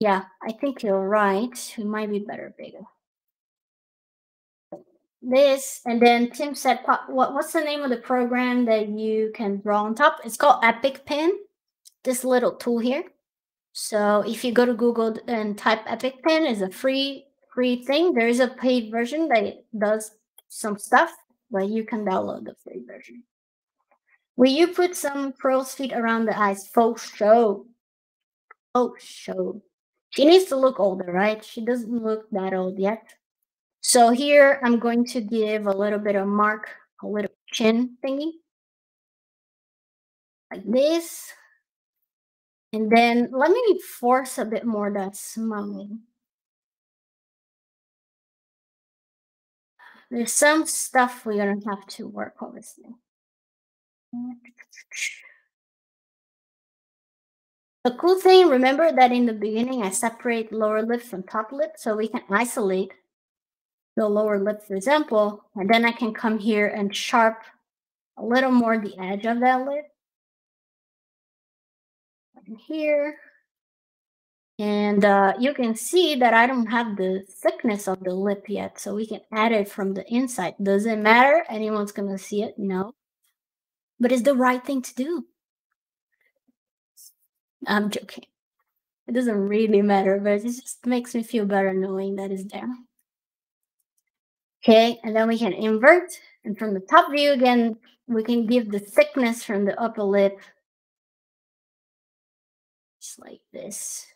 [SPEAKER 1] yeah, I think you're right. It might be better bigger. This and then Tim said, "What what's the name of the program that you can draw on top?" It's called Epic Pen. This little tool here. So if you go to Google and type Epic Pen, is a free free thing. There is a paid version that does some stuff, but you can download the free version. Will you put some crow's feet around the eyes? Faux show. Oh, show. She needs to look older, right? She doesn't look that old yet. So here I'm going to give a little bit of mark, a little chin thingy. Like this. And then let me force a bit more that smiling. There's some stuff we're gonna have to work obviously. The cool thing, remember that in the beginning I separate lower lip from top lip so we can isolate the lower lip, for example, and then I can come here and sharp a little more the edge of that lip. in here. And uh, you can see that I don't have the thickness of the lip yet, so we can add it from the inside. Does it matter? Anyone's gonna see it? No. But it's the right thing to do. I'm joking. It doesn't really matter, but it just makes me feel better knowing that it's there. Okay, and then we can invert. And from the top view again, we can give the thickness from the upper lip. Just like this.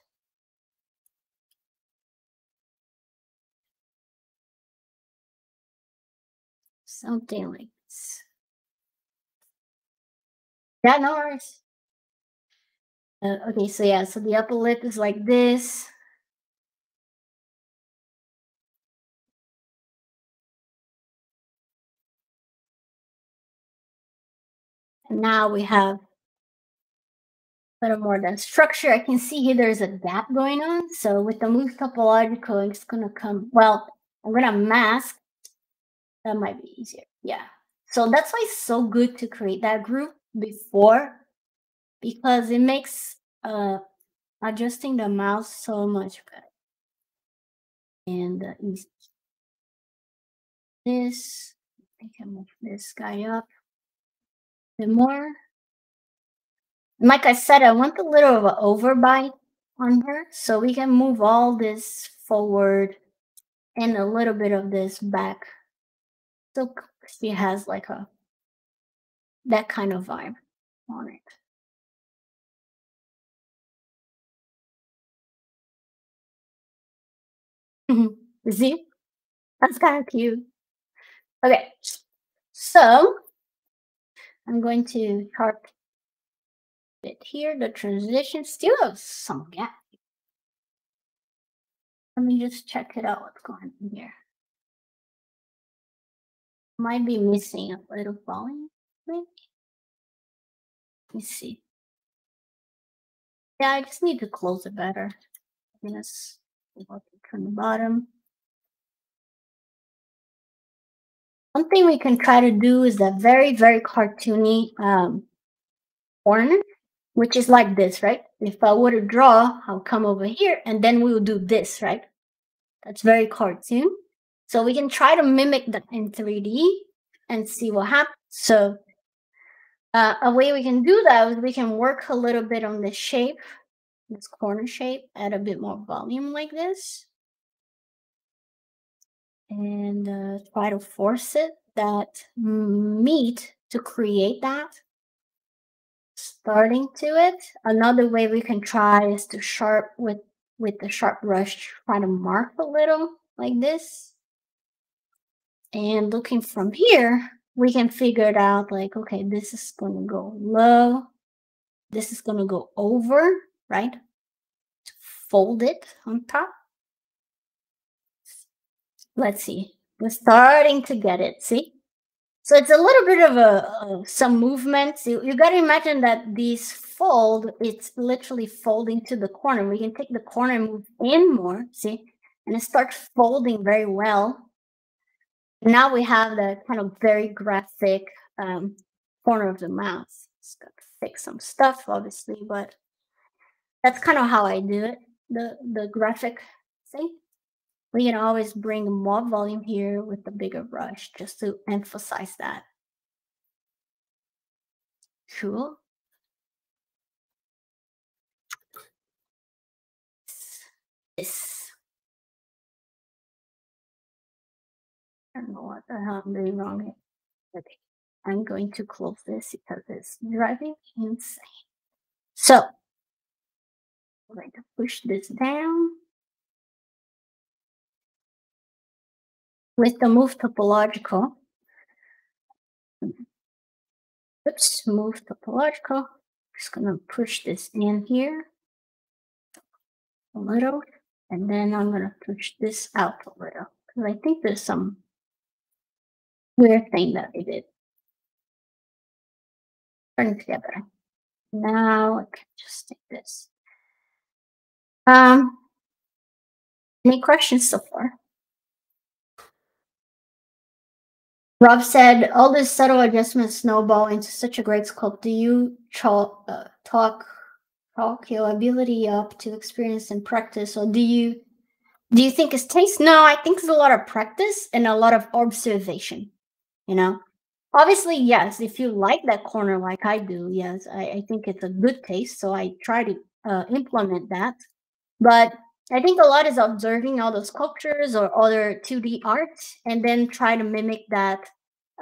[SPEAKER 1] Something like this. Yeah, no worries. Uh, okay, so yeah, so the upper lip is like this. And now we have a little more than structure. I can see here there's a gap going on. So with the move topological, it's gonna come, well, I'm gonna mask. That might be easier. Yeah. So that's why it's so good to create that group before because it makes uh, adjusting the mouse so much better. And uh, this, I can move this guy up a bit more. like I said, I want a little of an overbite on her, so we can move all this forward and a little bit of this back. So she has like a that kind of vibe on it. Mm-hmm. See? That's kind of cute. Okay, so I'm going to chart it here. The transition still has some gap. Let me just check it out what's going on here. Might be missing a little volume, maybe. Let me see. Yeah, I just need to close it better. Yes, from the bottom. One thing we can try to do is a very, very cartoony um, which is like this, right? If I were to draw, I'll come over here and then we will do this, right? That's very cartoon. So we can try to mimic that in 3D and see what happens. So uh, a way we can do that is we can work a little bit on this shape, this corner shape, add a bit more volume like this. And uh, try to force it, that meat to create that. Starting to it. Another way we can try is to sharp with, with the sharp brush, try to mark a little like this. And looking from here, we can figure it out like, okay, this is going to go low. This is going to go over, right? Fold it on top. Let's see. We're starting to get it. See? So it's a little bit of a uh, some movement. You, you got to imagine that these fold, it's literally folding to the corner. We can take the corner and move in more, see? And it starts folding very well now we have the kind of very graphic um, corner of the mouth. It's got to fix some stuff, obviously, but that's kind of how I do it. The the graphic thing. We can always bring more volume here with the bigger brush just to emphasize that. Cool. This I don't know what the hell I'm doing wrong here. Okay, I'm going to close this because it's driving me insane. So, I'm going to push this down. With the move topological, oops, move topological, just gonna push this in here a little, and then I'm gonna push this out a little, because I think there's some weird thing that they did. Turn together. Now I can just take this. Um, any questions so far? Rob said, all these subtle adjustments snowball into such a great sculpt. Do you uh, talk talk your ability up to experience and practice, or do you do you think it's taste? No, I think it's a lot of practice and a lot of observation. You know, obviously, yes. If you like that corner like I do, yes, I, I think it's a good taste. So I try to uh, implement that. But I think a lot is observing all those sculptures or other 2D art and then try to mimic that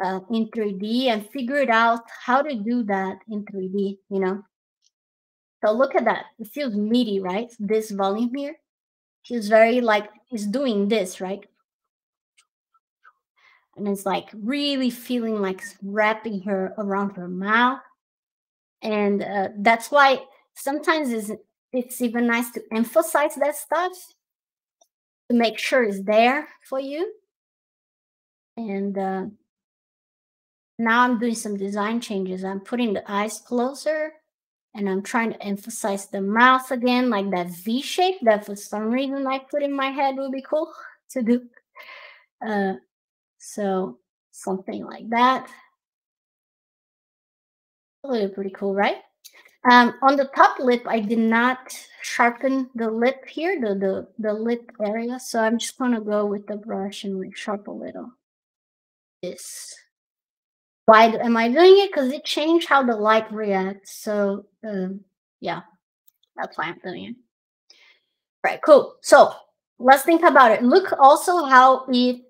[SPEAKER 1] uh, in 3D and figure it out how to do that in 3D, you know? So look at that. It feels meaty, right? This volume here feels very like it's doing this, right? And it's like really feeling like wrapping her around her mouth. And uh, that's why sometimes it's, it's even nice to emphasize that stuff to make sure it's there for you. And uh, now I'm doing some design changes. I'm putting the eyes closer and I'm trying to emphasize the mouth again, like that V shape that for some reason I put in my head would be cool to do. Uh, so something like that. Really pretty cool, right? Um, on the top lip, I did not sharpen the lip here, the, the, the lip area. So I'm just going to go with the brush and like sharpen a little. This. Why am I doing it? Because it changed how the light reacts. So um, yeah, that's why I'm doing it. Right, cool. So let's think about it. Look also how it,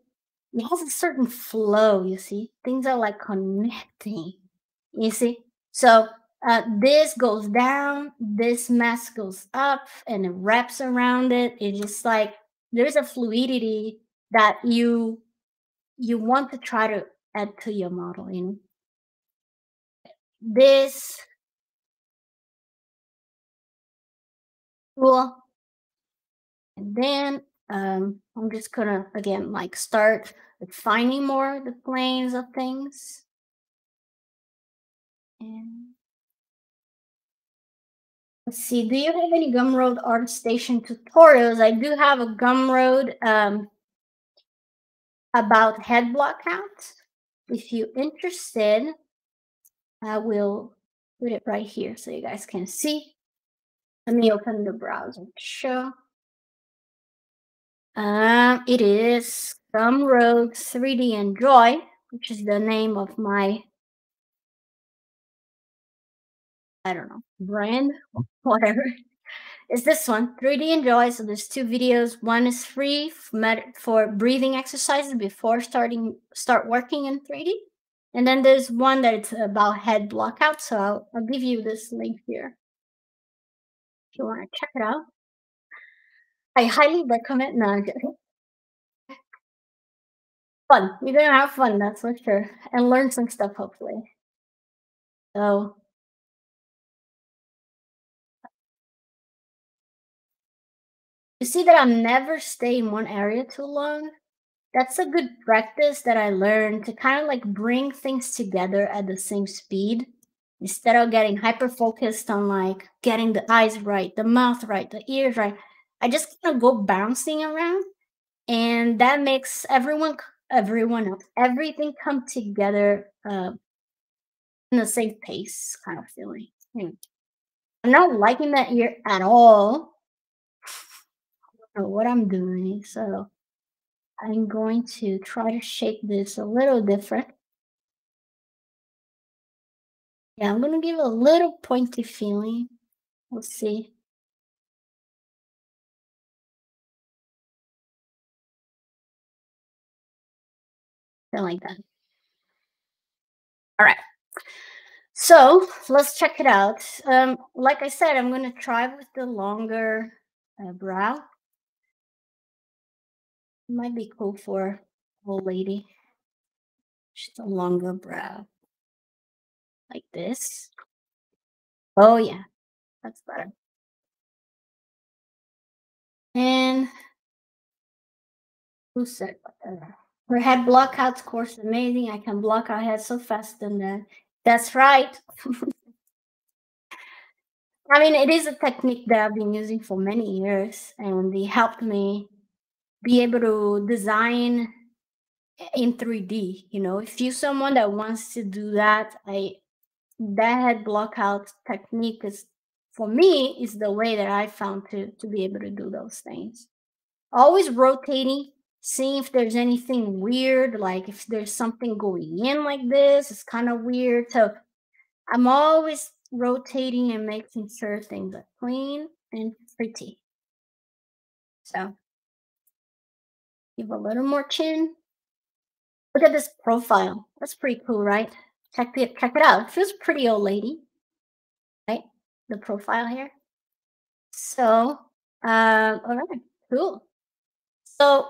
[SPEAKER 1] it has a certain flow, you see? Things are like connecting, you see? So uh, this goes down, this mask goes up, and it wraps around it. It's just like there's a fluidity that you you want to try to add to your model, you know. This cool. And then um, I'm just gonna again like start defining more the planes of things. And let's see, do you have any Gumroad ArtStation tutorials? I do have a Gumroad um, about head block out. If you're interested, I will put it right here so you guys can see. Let me open the browser to show. Um, it is Gumroad 3D Enjoy, which is the name of my, I don't know, brand, whatever. Is this one 3D Enjoy? So there's two videos. One is free for breathing exercises before starting start working in 3D, and then there's one that's about head blockout. So I'll, I'll give you this link here if you want to check it out. I highly recommend. No, fun. You're gonna have fun, that's for sure, and learn some stuff hopefully. So you see that I'm never stay in one area too long. That's a good practice that I learned to kind of like bring things together at the same speed instead of getting hyper focused on like getting the eyes right, the mouth right, the ears right. I just kind of go bouncing around, and that makes everyone, everyone else, everything come together uh, in the same pace, kind of feeling. Hmm. I'm not liking that ear at all. I don't know what I'm doing, so I'm going to try to shape this a little different. Yeah, I'm gonna give a little pointy feeling. Let's see. Something like that. All right. So let's check it out. Um, like I said, I'm going to try with the longer uh, brow. Might be cool for old lady. Just a longer brow. Like this. Oh, yeah. That's better. And who said whatever? Her head blockouts course amazing. I can block out head so fast than that. That's right. I mean, it is a technique that I've been using for many years, and it helped me be able to design in 3D. You know, if you're someone that wants to do that, I that head blockout technique is for me is the way that I found to to be able to do those things. Always rotating, seeing if there's anything weird, like if there's something going in like this, it's kind of weird. So I'm always rotating and making sure things are clean and pretty. So give a little more chin. Look at this profile. That's pretty cool, right? Check it check it out. It feels pretty old lady. Right? The profile here. So um all right, cool. So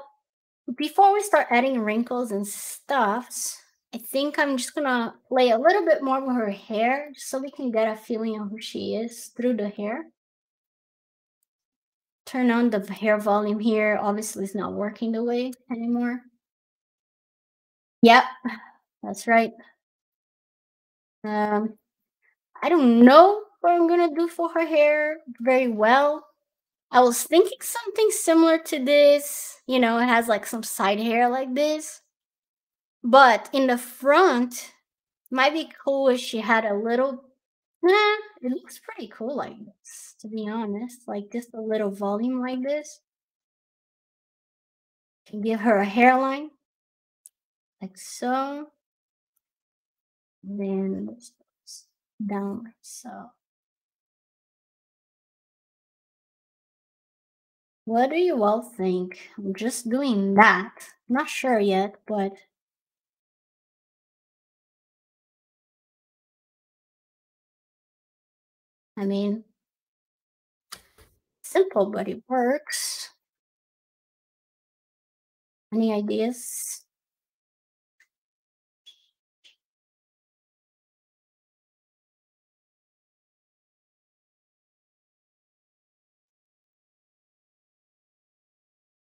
[SPEAKER 1] before we start adding wrinkles and stuffs, I think I'm just gonna play a little bit more with her hair just so we can get a feeling of who she is through the hair. Turn on the hair volume here. Obviously, it's not working the way anymore. Yep, that's right. Um, I don't know what I'm gonna do for her hair very well. I was thinking something similar to this. You know, it has like some side hair like this. But in the front, might be cool if she had a little. Nah, it looks pretty cool like this, to be honest. Like just a little volume like this. Can give her a hairline, like so. Then this goes down like so. What do you all think? I'm just doing that. Not sure yet, but I mean, simple, but it works. Any ideas?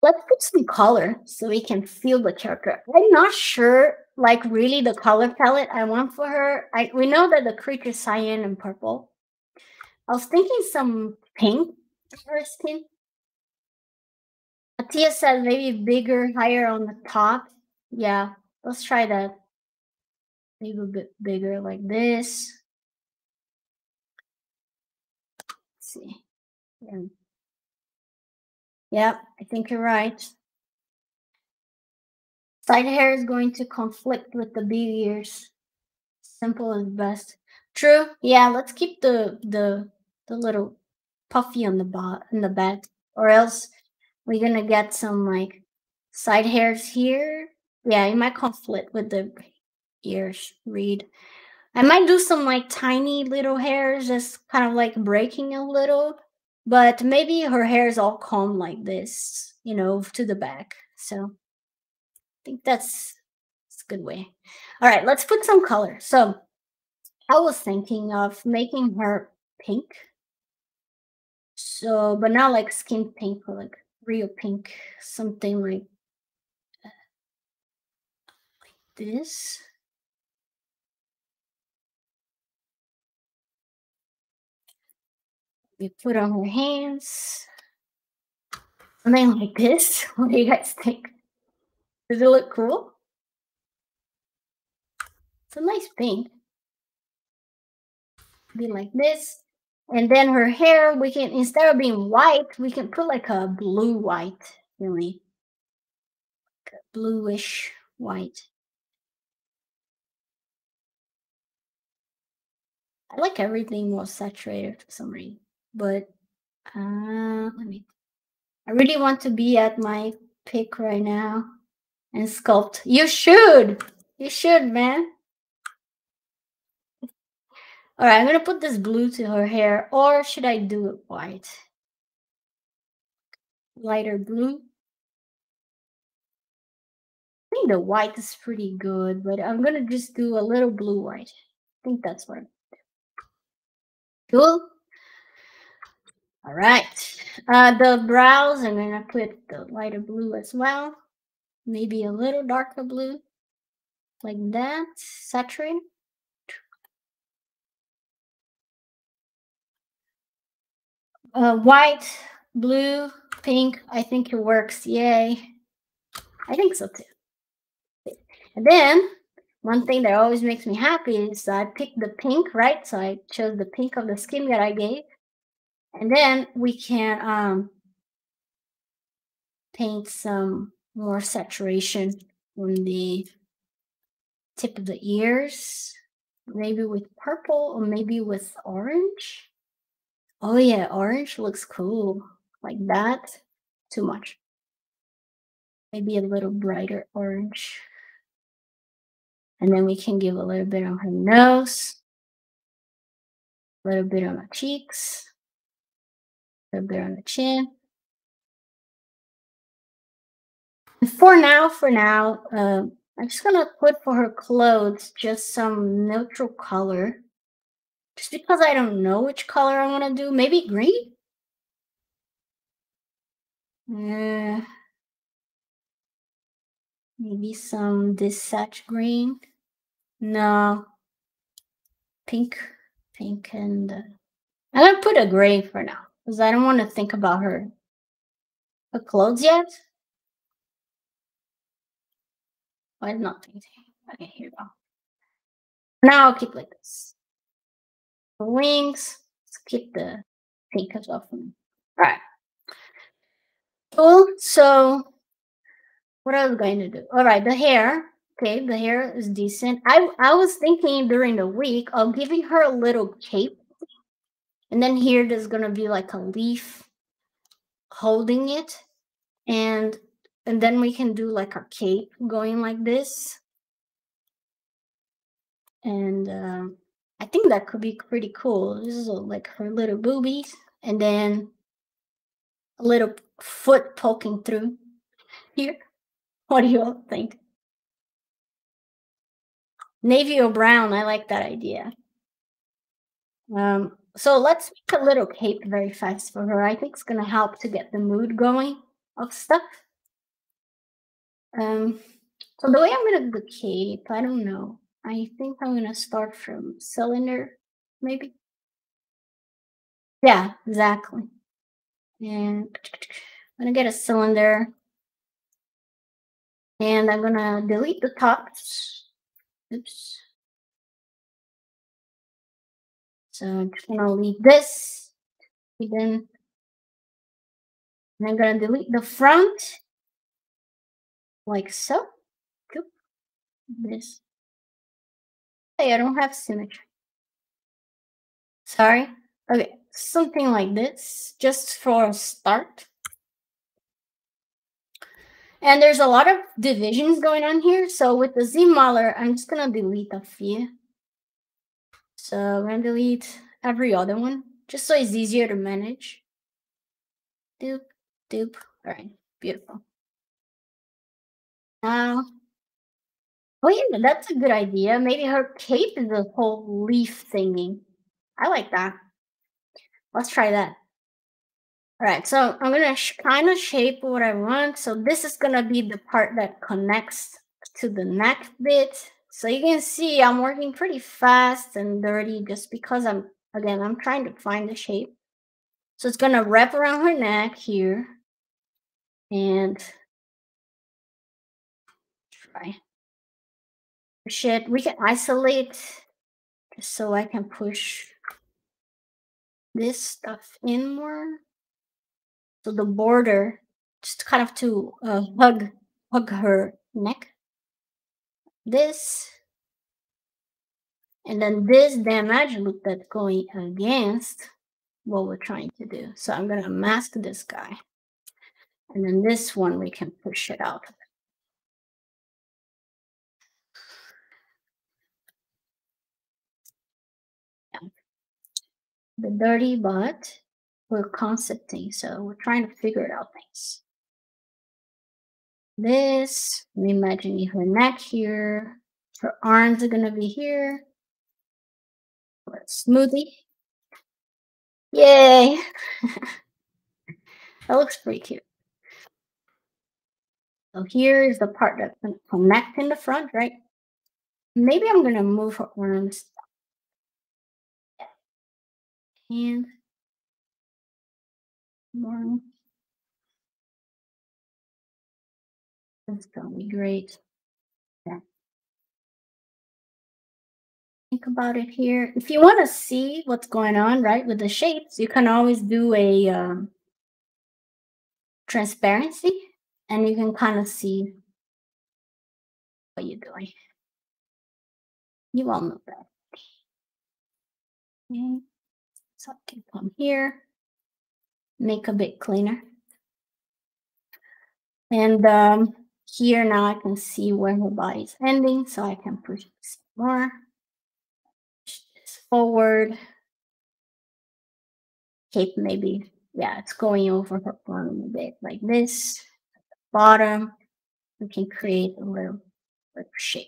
[SPEAKER 1] Let's put some color so we can feel the character. I'm not sure, like really the color palette I want for her. I we know that the creature cyan and purple. I was thinking some pink for her skin. Said maybe bigger, higher on the top. Yeah, let's try that. Maybe a bit bigger like this. Let's see. Yeah. Yep, I think you're right. Side hair is going to conflict with the big ears. Simple is best. True. Yeah, let's keep the the the little puffy on the bot in the back, or else we're gonna get some like side hairs here. Yeah, it might conflict with the ears. Read. I might do some like tiny little hairs, just kind of like breaking a little but maybe her hair is all combed like this, you know, to the back. So I think that's, that's a good way. All right, let's put some color. So I was thinking of making her pink. So, but not like skin pink or like real pink, something like, uh, like this. We put on her hands. Something like this. What do you guys think? Does it look cool? It's a nice pink. Be like this. And then her hair, we can, instead of being white, we can put like a blue white, really. Like bluish white. I like everything more saturated for some reason. But uh, let me. I really want to be at my pick right now and sculpt. You should. You should, man. All right, I'm gonna put this blue to her hair, or should I do it white? Lighter blue. I think the white is pretty good, but I'm gonna just do a little blue white. I think that's what I'm Cool. All right. Uh, the brows, I'm to put the lighter blue as well. Maybe a little darker blue. Like that. Saturate. Uh, white, blue, pink. I think it works. Yay. I think so too. And then one thing that always makes me happy is I picked the pink, right? So I chose the pink of the skin that I gave. And then we can um, paint some more saturation on the tip of the ears, maybe with purple or maybe with orange. Oh yeah, orange looks cool. Like that. Too much. Maybe a little brighter orange. And then we can give a little bit on her nose, a little bit on her cheeks, a there on the chin. And for now, for now, uh, I'm just gonna put for her clothes just some neutral color. Just because I don't know which color I'm gonna do. Maybe green? Uh, maybe some this sage green. No. Pink, pink, and uh, I'm gonna put a gray for now because I don't want to think about her her clothes yet. Why not painting? Okay, here we go. Now I'll keep like this. The wings, let's keep the pink as well for me. All right. Cool. So what I was going to do? All right, the hair. Okay, the hair is decent. I I was thinking during the week of giving her a little cape, and then here there's gonna be like a leaf holding it, and and then we can do like a cape going like this, and um, I think that could be pretty cool. This is like her little boobies, and then a little foot poking through here. What do you all think? Navy or brown, I like that idea. Um, so let's make a little cape very fast for her. I think it's gonna help to get the mood going of stuff. Um, so the way I'm gonna do the cape, I don't know. I think I'm gonna start from cylinder, maybe. Yeah, exactly. And I'm gonna get a cylinder. And I'm gonna delete the tops. Oops. So I'm just gonna leave this hidden. And I'm gonna delete the front like so. This. Hey, I don't have symmetry. Sorry. Okay, something like this, just for a start. And there's a lot of divisions going on here. So with the ZModeler, I'm just gonna delete a few. So I'm gonna delete every other one, just so it's easier to manage. Doop, doop. All right, beautiful. Now, oh yeah, that's a good idea. Maybe her cape is a whole leaf thingy. I like that. Let's try that. All right, so I'm gonna kind of shape what I want. So this is gonna be the part that connects to the neck bit. So you can see I'm working pretty fast and dirty just because I'm, again, I'm trying to find the shape. So it's gonna wrap around her neck here and try push it. We can isolate just so I can push this stuff in more. So the border, just kind of to uh, hug hug her neck. This. And then this damage look that's going against what we're trying to do. So I'm going to mask this guy. And then this one, we can push it out. The dirty but we're concepting, so we're trying to figure out things. This, I'm imagining her neck here, her arms are gonna be here. Smoothie. Yay! that looks pretty cute. So here is the part that's gonna connect in the front, right? Maybe I'm gonna move her arms. And morning. That's gonna be great. Yeah. think about it here. If you want to see what's going on, right, with the shapes, you can always do a um, transparency and you can kind of see what you're doing. You all know that. Okay. So I can come here, make a bit cleaner. And um, here now I can see where the body is ending, so I can push this more. Push this forward. Cape maybe, yeah, it's going over her form a bit like this. At the Bottom, we can create a little, little shape.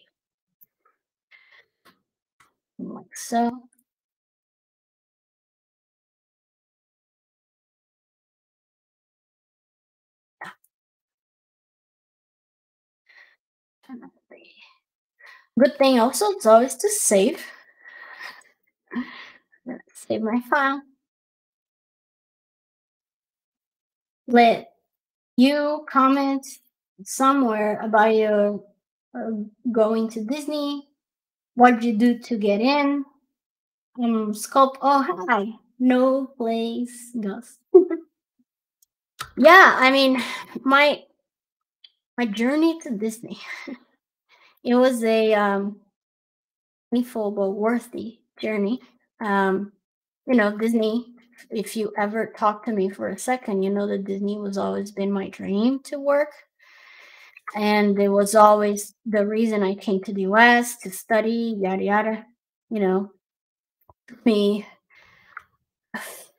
[SPEAKER 1] Like so. Good thing also, it's always to save. Save my file. Let you comment somewhere about your uh, going to Disney. What you do to get in? Um, scope. Oh, hi. No place, Gus. yeah, I mean, my my journey to Disney. it was a um, painful but worthy journey. Um, you know, Disney. If you ever talk to me for a second, you know that Disney was always been my dream to work, and it was always the reason I came to the U.S. to study. Yada yada. You know, me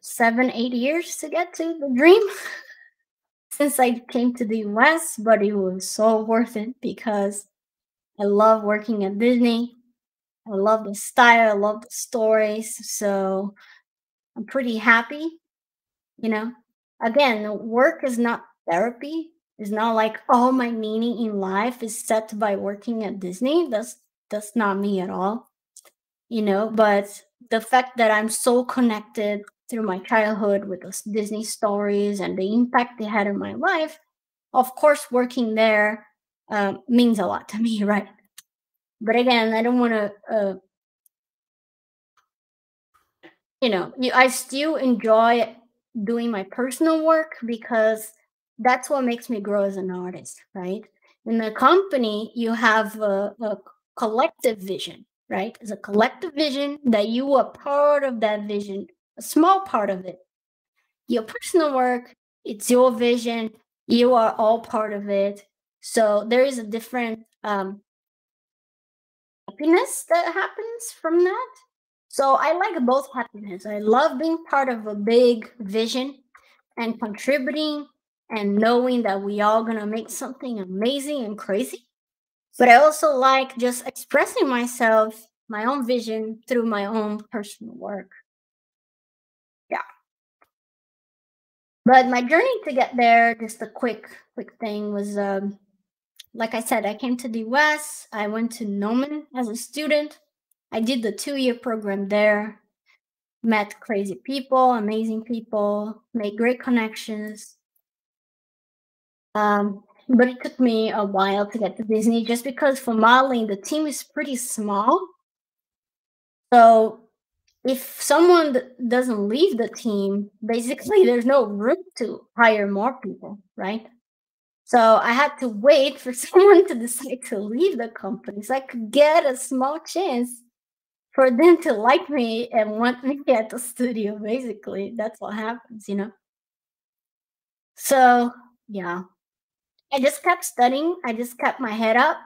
[SPEAKER 1] seven, eight years to get to the dream. since I came to the US, but it was so worth it because I love working at Disney. I love the style, I love the stories. So I'm pretty happy. You know, again, work is not therapy. It's not like all my meaning in life is set by working at Disney. That's that's not me at all. You know, but the fact that I'm so connected through my childhood with those Disney stories and the impact they had in my life, of course, working there um, means a lot to me, right? But again, I don't want to, uh, you know, I still enjoy doing my personal work because that's what makes me grow as an artist, right? In the company, you have a, a collective vision, right? It's a collective vision that you are part of that vision a small part of it. Your personal work, it's your vision. You are all part of it. So there is a different um, happiness that happens from that. So I like both happiness. I love being part of a big vision and contributing and knowing that we all gonna make something amazing and crazy. But I also like just expressing myself, my own vision through my own personal work. Yeah. But my journey to get there, just a quick, quick thing was, um, like I said, I came to the US. I went to Gnomon as a student. I did the two-year program there. Met crazy people, amazing people, made great connections. Um, but it took me a while to get to Disney just because for modeling, the team is pretty small. So if someone doesn't leave the team, basically there's no room to hire more people, right? So I had to wait for someone to decide to leave the company so I could get a small chance for them to like me and want me at the studio. Basically, that's what happens, you know. So yeah, I just kept studying. I just kept my head up,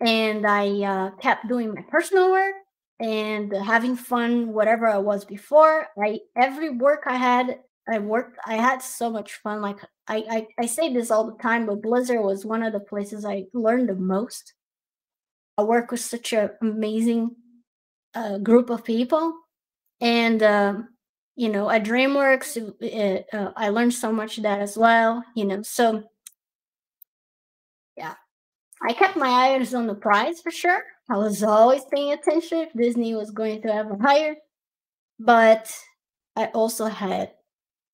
[SPEAKER 1] and I uh, kept doing my personal work and having fun whatever i was before i every work i had i worked i had so much fun like I, I i say this all the time but blizzard was one of the places i learned the most i work with such an amazing uh, group of people and um, you know at dreamworks it, uh, i learned so much that as well you know so yeah i kept my eyes on the prize for sure I was always paying attention if Disney was going to ever hire. But I also had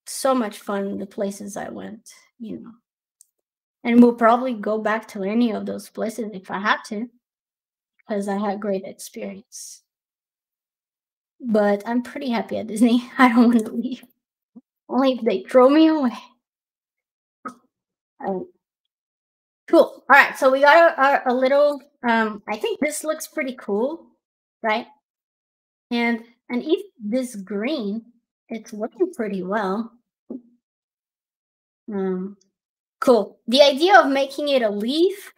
[SPEAKER 1] so much fun the places I went, you know. And we'll probably go back to any of those places if I had to, because I had great experience. but I'm pretty happy at Disney. I don't want to leave. Only if they throw me away. Um, cool. All right. So we got a, a, a little. Um, I think this looks pretty cool, right? And and if this green, it's working pretty well. Um, cool. The idea of making it a leaf,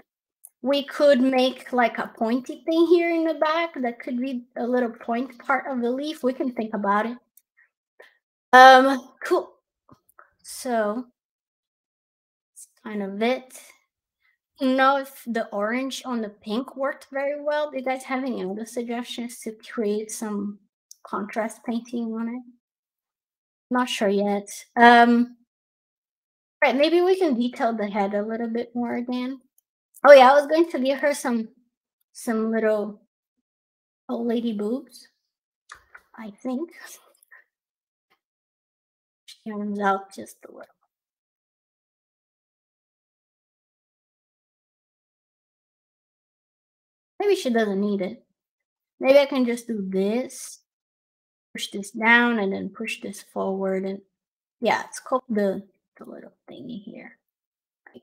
[SPEAKER 1] we could make like a pointy thing here in the back that could be a little point part of the leaf. We can think about it. Um, cool. So it's kind of it. know if the orange on the pink worked very well. Do you guys have any other suggestions to create some contrast painting on it? Not sure yet. Um, right, maybe we can detail the head a little bit more again. Oh yeah, I was going to give her some some little old lady boobs. I think. She comes out just a little. Maybe she doesn't need it. Maybe I can just do this, push this down, and then push this forward. And yeah, it's called the, the little thingy here. Right.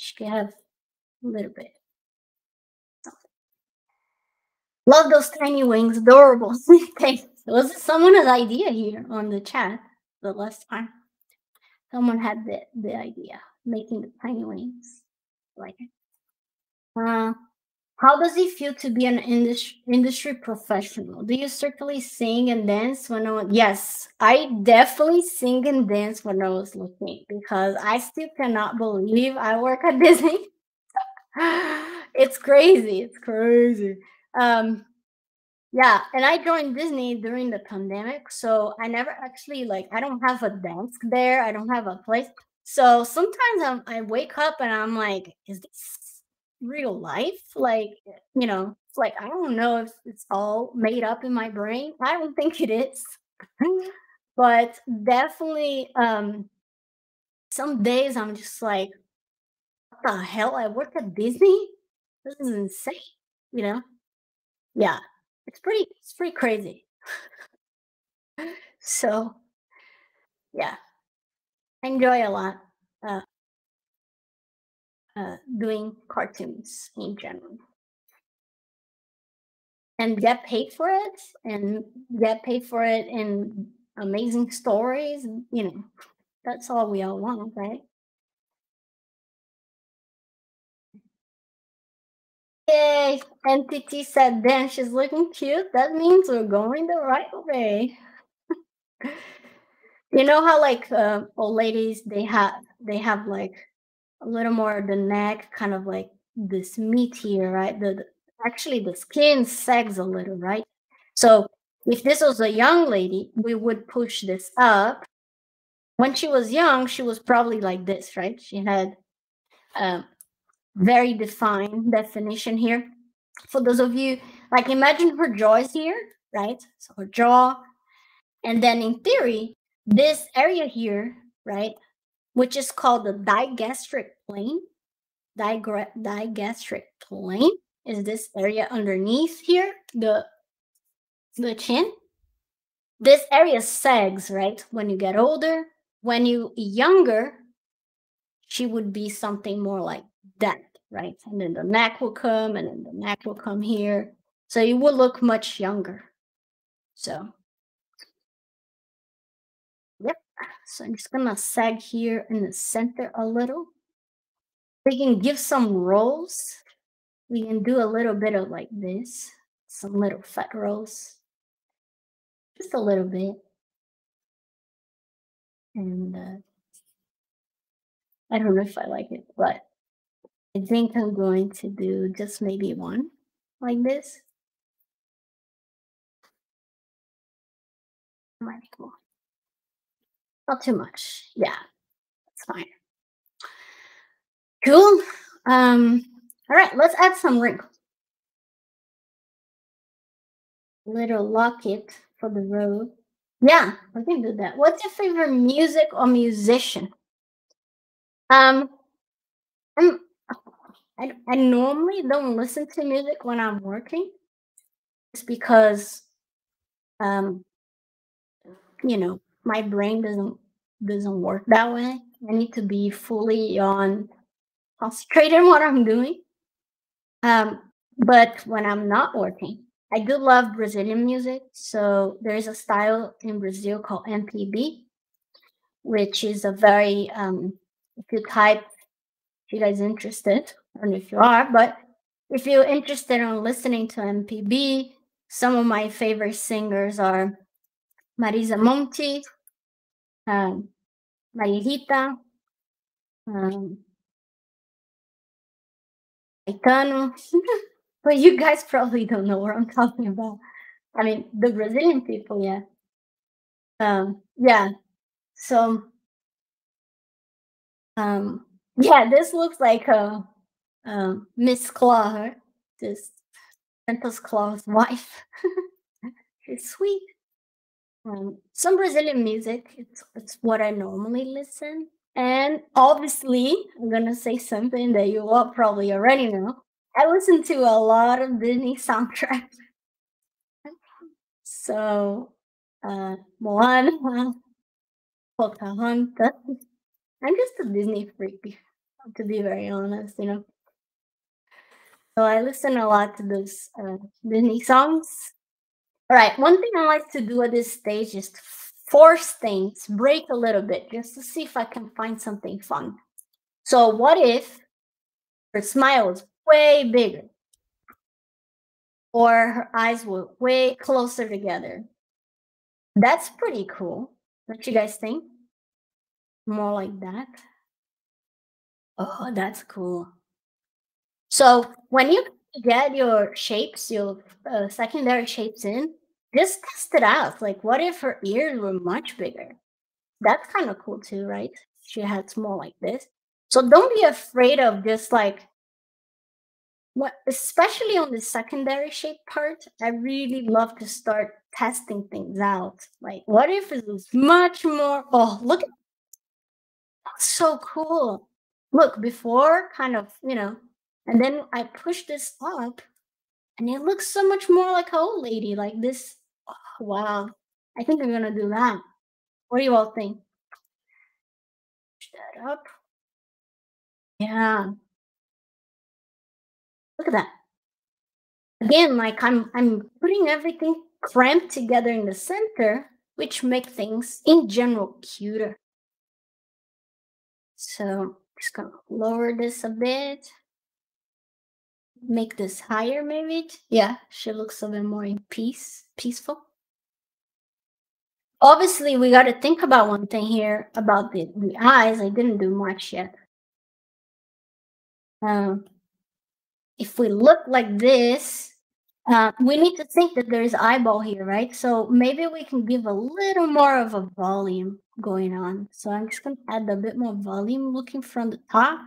[SPEAKER 1] She can have a little bit. Love those tiny wings, adorable. Thanks. Was it someone's idea here on the chat the last time? Someone had the, the idea, making the tiny wings. Like it. Uh, how does it feel to be an industry industry professional? Do you strictly sing and dance when I was? Yes, I definitely sing and dance when I was looking because I still cannot believe I work at Disney. it's crazy. It's crazy. Um, yeah, and I joined Disney during the pandemic, so I never actually like I don't have a desk there. I don't have a place. So sometimes I'm, I wake up and I'm like, is this real life. Like, you know, like I don't know if it's all made up in my brain. I don't think it is. but definitely um some days I'm just like, what the hell? I work at Disney? This is insane, you know? Yeah. It's pretty it's pretty crazy. so yeah. I enjoy a lot. Uh, uh, doing cartoons in general and get paid for it and get paid for it in amazing stories you know that's all we all want right Yay! Entity said, "Then she's looking cute. That means we're going the right way." you know how like uh, old ladies they have they have like a little more the neck, kind of like this meat here, right? The, the actually the skin sags a little, right? So if this was a young lady, we would push this up. When she was young, she was probably like this, right? She had a very defined definition here. For those of you, like imagine her jaw is here, right? So her jaw, and then in theory, this area here, right, which is called the digastric plane. Digra- digastric plane is this area underneath here, the the chin. This area sags, right? When you get older, when you younger, she would be something more like that, right? And then the neck will come, and then the neck will come here. So you will look much younger. So So I'm just gonna sag here in the center a little. We can give some rolls. We can do a little bit of like this, some little fat rolls. Just a little bit. And uh, I don't know if I like it, but I think I'm going to do just maybe one like this. Might. Not too much. Yeah, that's fine. Cool. Um, all right, let's add some wrinkles. Little locket for the road. Yeah, we can do that. What's your favorite music or musician? Um, I'm, I, I normally don't listen to music when I'm working. it's because um you know my brain doesn't doesn't work that way. I need to be fully on concentrated on what i'm doing. Um but when i'm not working i do love brazilian music. So there's a style in brazil called mpb which is a very um if you type if you guys interested know if you are but if you're interested in listening to mpb some of my favorite singers are Marisa Monte, um, Maria Rita, um, Caetano. but you guys probably don't know what I'm talking about. I mean, the Brazilian people, yeah. Um, yeah. So, um, yeah, this looks like a, a Miss Claw, this Santa Claus wife. She's sweet. Um, some Brazilian music, it's, it's what I normally listen. And obviously, I'm gonna say something that you all probably already know. I listen to a lot of Disney soundtracks. So, uh, Moana, Pocahontas. I'm just a Disney freak, to be very honest, you know. So I listen a lot to those uh, Disney songs. All right, one thing I like to do at this stage is force things, break a little bit, just to see if I can find something fun. So what if her smile was way bigger? Or her eyes were way closer together? That's pretty cool. Don't you guys think? More like that. Oh, that's cool. So when you get your shapes, your uh, secondary shapes in, just test it out. Like, what if her ears were much bigger? That's kind of cool too, right? She had small like this. So don't be afraid of just like what especially on the secondary shape part, I really love to start testing things out. Like, what if it was much more? Oh, look that's so cool. Look, before kind of, you know, and then I push this up and it looks so much more like an old lady, like this. Oh, wow. I think I'm gonna do that. What do you all think? Push that up. Yeah. Look at that. Again, like I'm I'm putting everything cramped together in the center, which make things in general cuter. So just gonna lower this a bit make this higher maybe? Yeah. She looks a bit more in peace peaceful. Obviously we got to think about one thing here about the, the eyes. I didn't do much yet. Um, if we look like this uh, we need to think that there's eyeball here right? So maybe we can give a little more of a volume going on. So i'm just going to add a bit more volume looking from the top.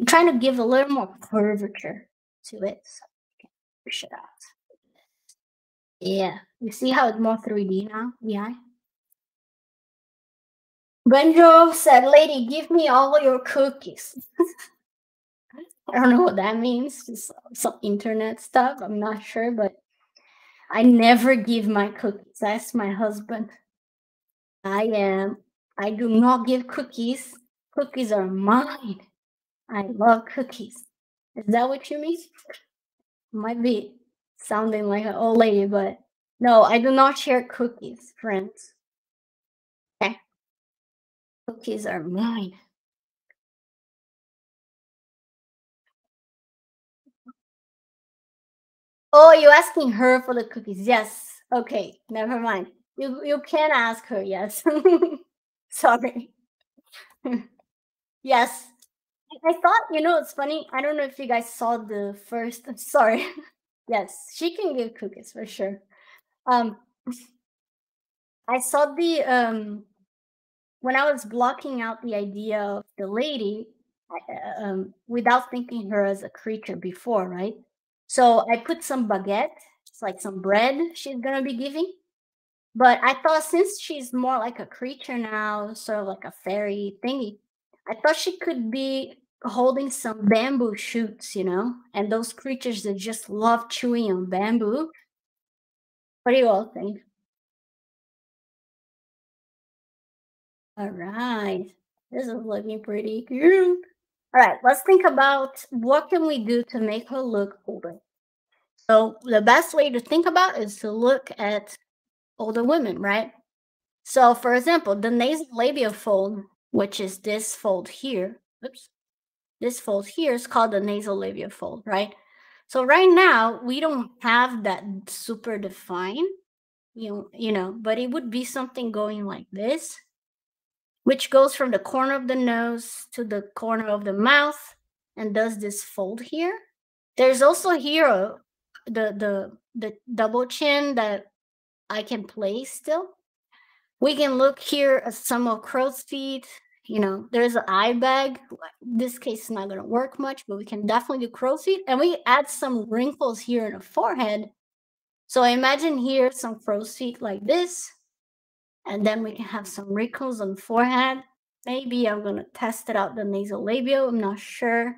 [SPEAKER 1] I'm trying to give a little more curvature to it. So can push it out. Yeah, you see how it's more 3D now? Yeah. Benjo said, Lady, give me all your cookies. I don't know what that means. Just some internet stuff. I'm not sure, but I never give my cookies. That's my husband. I am. I do not give cookies. Cookies are mine. I love cookies. Is that what you mean? Might be sounding like an old lady, but no, I do not share cookies, friends. Okay. Cookies are mine. Oh, you're asking her for the cookies? Yes. Okay, never mind. You you can ask her. Yes. Sorry. yes. I thought, you know, it's funny. I don't know if you guys saw the first. Sorry. yes, she can give cookies for sure. Um, I saw the um when I was blocking out the idea of the lady, uh, um, without thinking her as a creature before, right? So I put some baguette. It's like some bread she's gonna be giving. But I thought since she's more like a creature now, sort of like a fairy thingy, I thought she could be holding some bamboo shoots, you know, and those creatures that just love chewing on bamboo. What do you all think? All right. This is looking pretty cute. All right, let's think about what can we do to make her look older. So the best way to think about is to look at older women, right? So for example, the nasolabial fold, which is this fold here, oops, this fold here is called the nasolabial fold, right? So right now we don't have that super defined, you you know, but it would be something going like this, which goes from the corner of the nose to the corner of the mouth and does this fold here. There's also here a, the the the double chin that I can play still. We can look here at some of crow's feet. You know, there's an eye bag. This case is not going to work much, but we can definitely do crow's feet. And we add some wrinkles here in the forehead. So imagine here some crow's feet like this. And then we can have some wrinkles on the forehead. Maybe I'm going to test it out the nasal nasolabial. I'm not sure.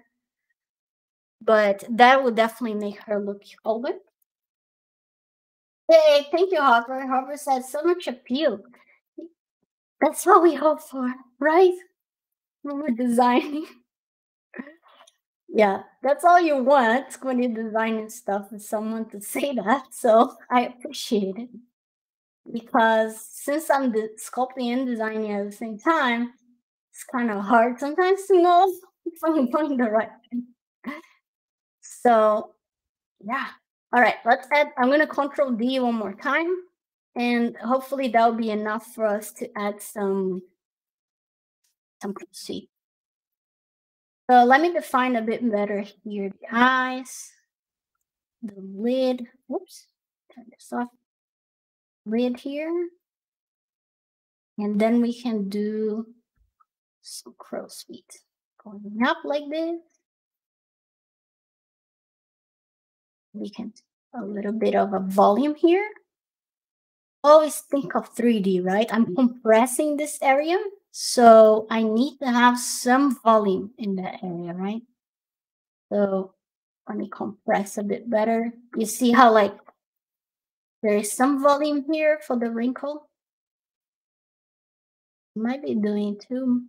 [SPEAKER 1] But that would definitely make her look older. Hey, thank you, Harper. Harper said so much appeal. That's what we hope for, right? When we're designing. yeah, that's all you want when you're designing stuff is someone to say that. So I appreciate it. Because since I'm sculpting and designing at the same time, it's kind of hard sometimes to know if I'm doing the right thing. So yeah, all right, let's add, I'm gonna control D one more time. And hopefully that'll be enough for us to add some, some see. So let me define a bit better here. The eyes, the lid, whoops, turn this off. Lid here. And then we can do some crow's feet. Going up like this. we can a little bit of a volume here. Always think of 3D, right? I'm mm-hmm. compressing this area, so I need to have some volume in that area, right? So let me compress a bit better. You see how like there is some volume here for the wrinkle. Might be doing too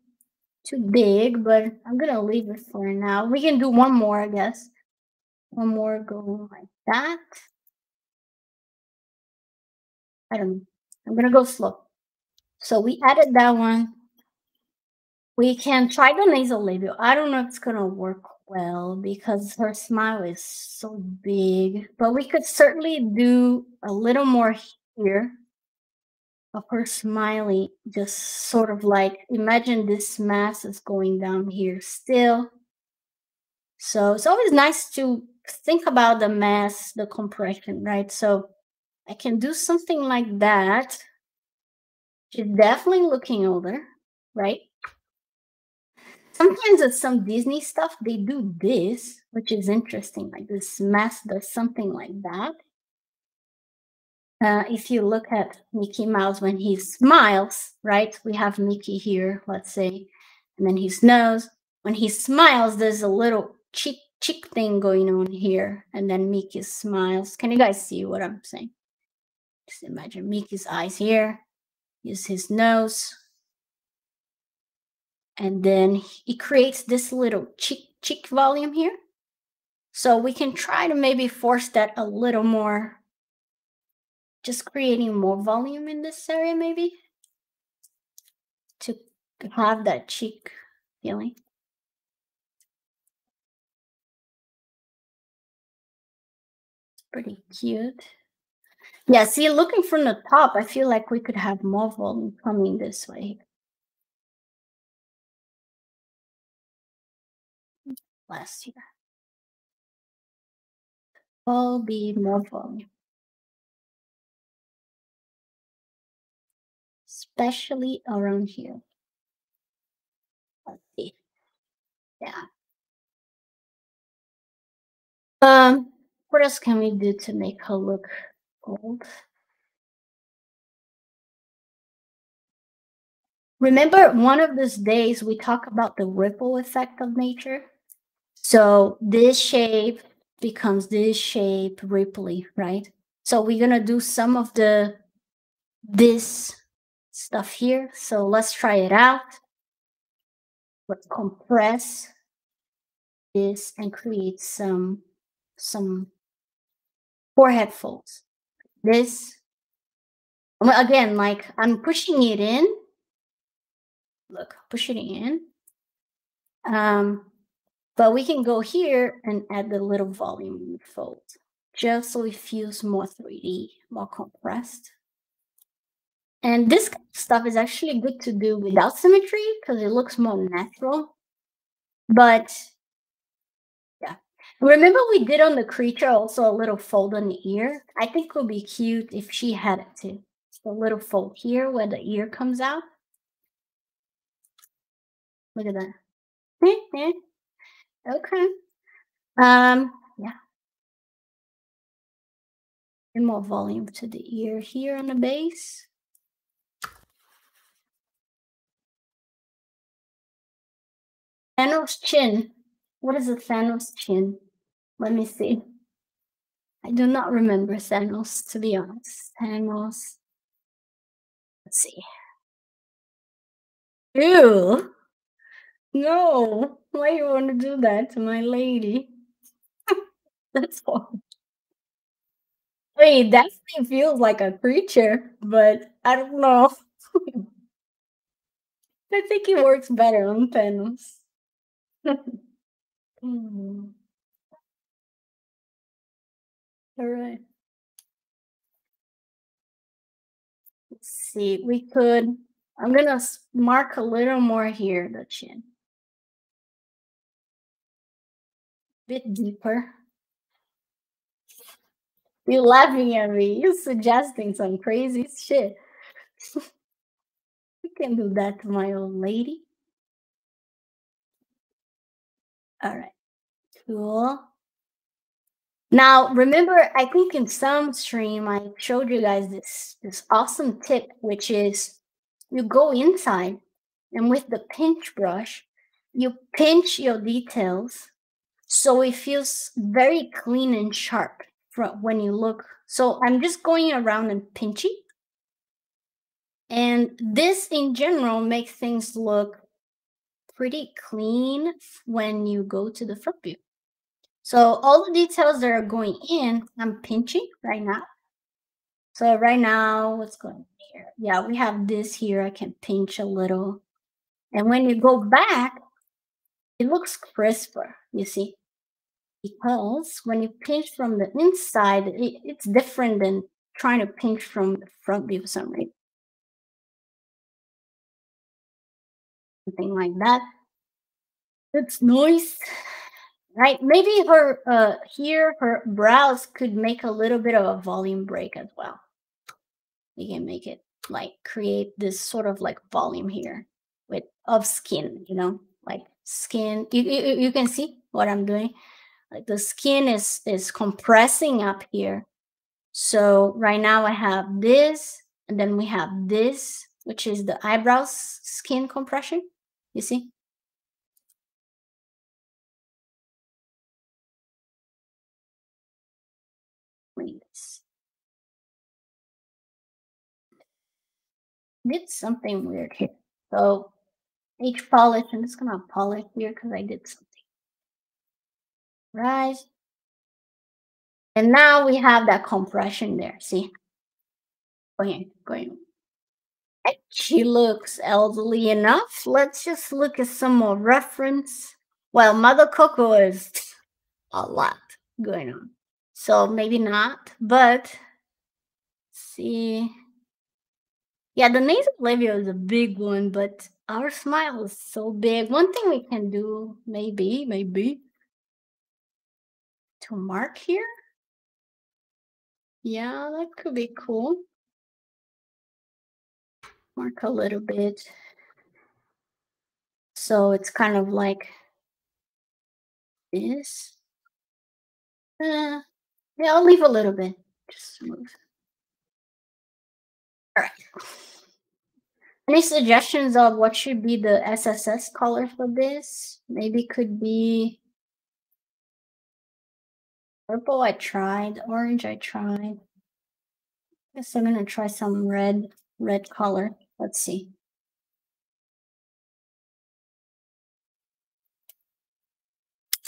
[SPEAKER 1] too big, but I'm gonna leave it for now. We can do one more, I guess. One more go like that. I don't know. I'm gonna go slow. So we added that one. We can try the nasal labial. I don't know if it's gonna work well because her smile is so big, but we could certainly do a little more here of her smiling, just sort of like imagine this mass is going down here still. So it's always nice to think about the mass, the compression, right? So I can do something like that. She's definitely looking older, right? Sometimes it's some Disney stuff, they do this, which is interesting. Like this mask does something like that. Uh, if you look at Mickey Mouse when he smiles, right? We have Mickey here, let's say, and then his nose. When he smiles, there's a little cheek cheek thing going on here. And then Mickey smiles. Can you guys see what I'm saying? Just imagine Mickey's eyes here. Use his nose. And then he creates this little cheek, cheek volume here. So we can try to maybe force that a little more. Just creating more volume in this area maybe. To have that cheek feeling. pretty cute. Yeah, see, looking from the top, I feel like we could have more volume coming this way. Last year. All be more volume. Especially around here. Let's see. Yeah. Um, what else can we do to make her look old? Remember, one of these days we talk about the ripple effect of nature. So this shape becomes this shape ripply, right? So we're gonna do some of the this stuff here. So let's try it out. Let's compress this and create some some forehead folds. This again, like I'm pushing it in. Look, pushing it in. Um, but we can go here and add the little volume fold just so it feels more 3D, more compressed. And this stuff is actually good to do without symmetry because it looks more natural. But. Remember we did on the creature also a little fold on the ear? I think it would be cute if she had it too. a little fold here where the ear comes out. Look at that. okay. Um, yeah. And more volume to the ear here on the base. Thanos chin. What is a Thanos chin? Let me see. I do not remember Thanos, to be honest. Thanos. Let's see. Ew. No. Why you want to do that to my lady? That's all. I mean, definitely feels like a creature, but I don't know. I think it works better on Thanos. Mm. Alright. Let's see, we could I'm gonna mark a little more here, the chin. Bit deeper. You're laughing at me. You're suggesting some crazy shit. you can do that to my old lady. All right, cool. Now, remember, I think in some stream I showed you guys this this awesome tip, which is you go inside and with the pinch brush, you pinch your details so it feels very clean and sharp when you look. So I'm just going around and pinching. And this in general makes things look pretty clean when you go to the front view. So all the details that are going in, I'm pinching right now. So right now, what's going here? Yeah, we have this here. I can pinch a little. And when you go back, it looks crisper, you see? Because when you pinch from the inside, it, it's different than trying to pinch from the front view for some something like that. It's nice, right? Maybe her uh, here, her brows could make a little bit of a volume break as well. We can make it like create this sort of like volume here with of skin, you know, like skin. You, you, you can see what I'm doing. Like the skin is is compressing up here. So right now I have this, and then we have this, which is the eyebrows skin compression. You see? Did something weird here. So H polish, I'm just gonna polish here because I did something. Right. And now we have that compression there. See? Going, going she looks elderly enough. Let's just look at some more reference. Well, Mother Coco is a lot going on. So maybe not, but see. Yeah, the nasal labia is a big one, but our smile is so big. One thing we can do, maybe, maybe, to mark here. Yeah, that could be cool mark a little bit. So it's kind of like this. Uh, yeah, I'll leave a little bit. Just move. All right. Any suggestions of what should be the SSS color for this? Maybe could be purple. I tried orange. I tried. I Guess I'm gonna try some red, red color. Let's see.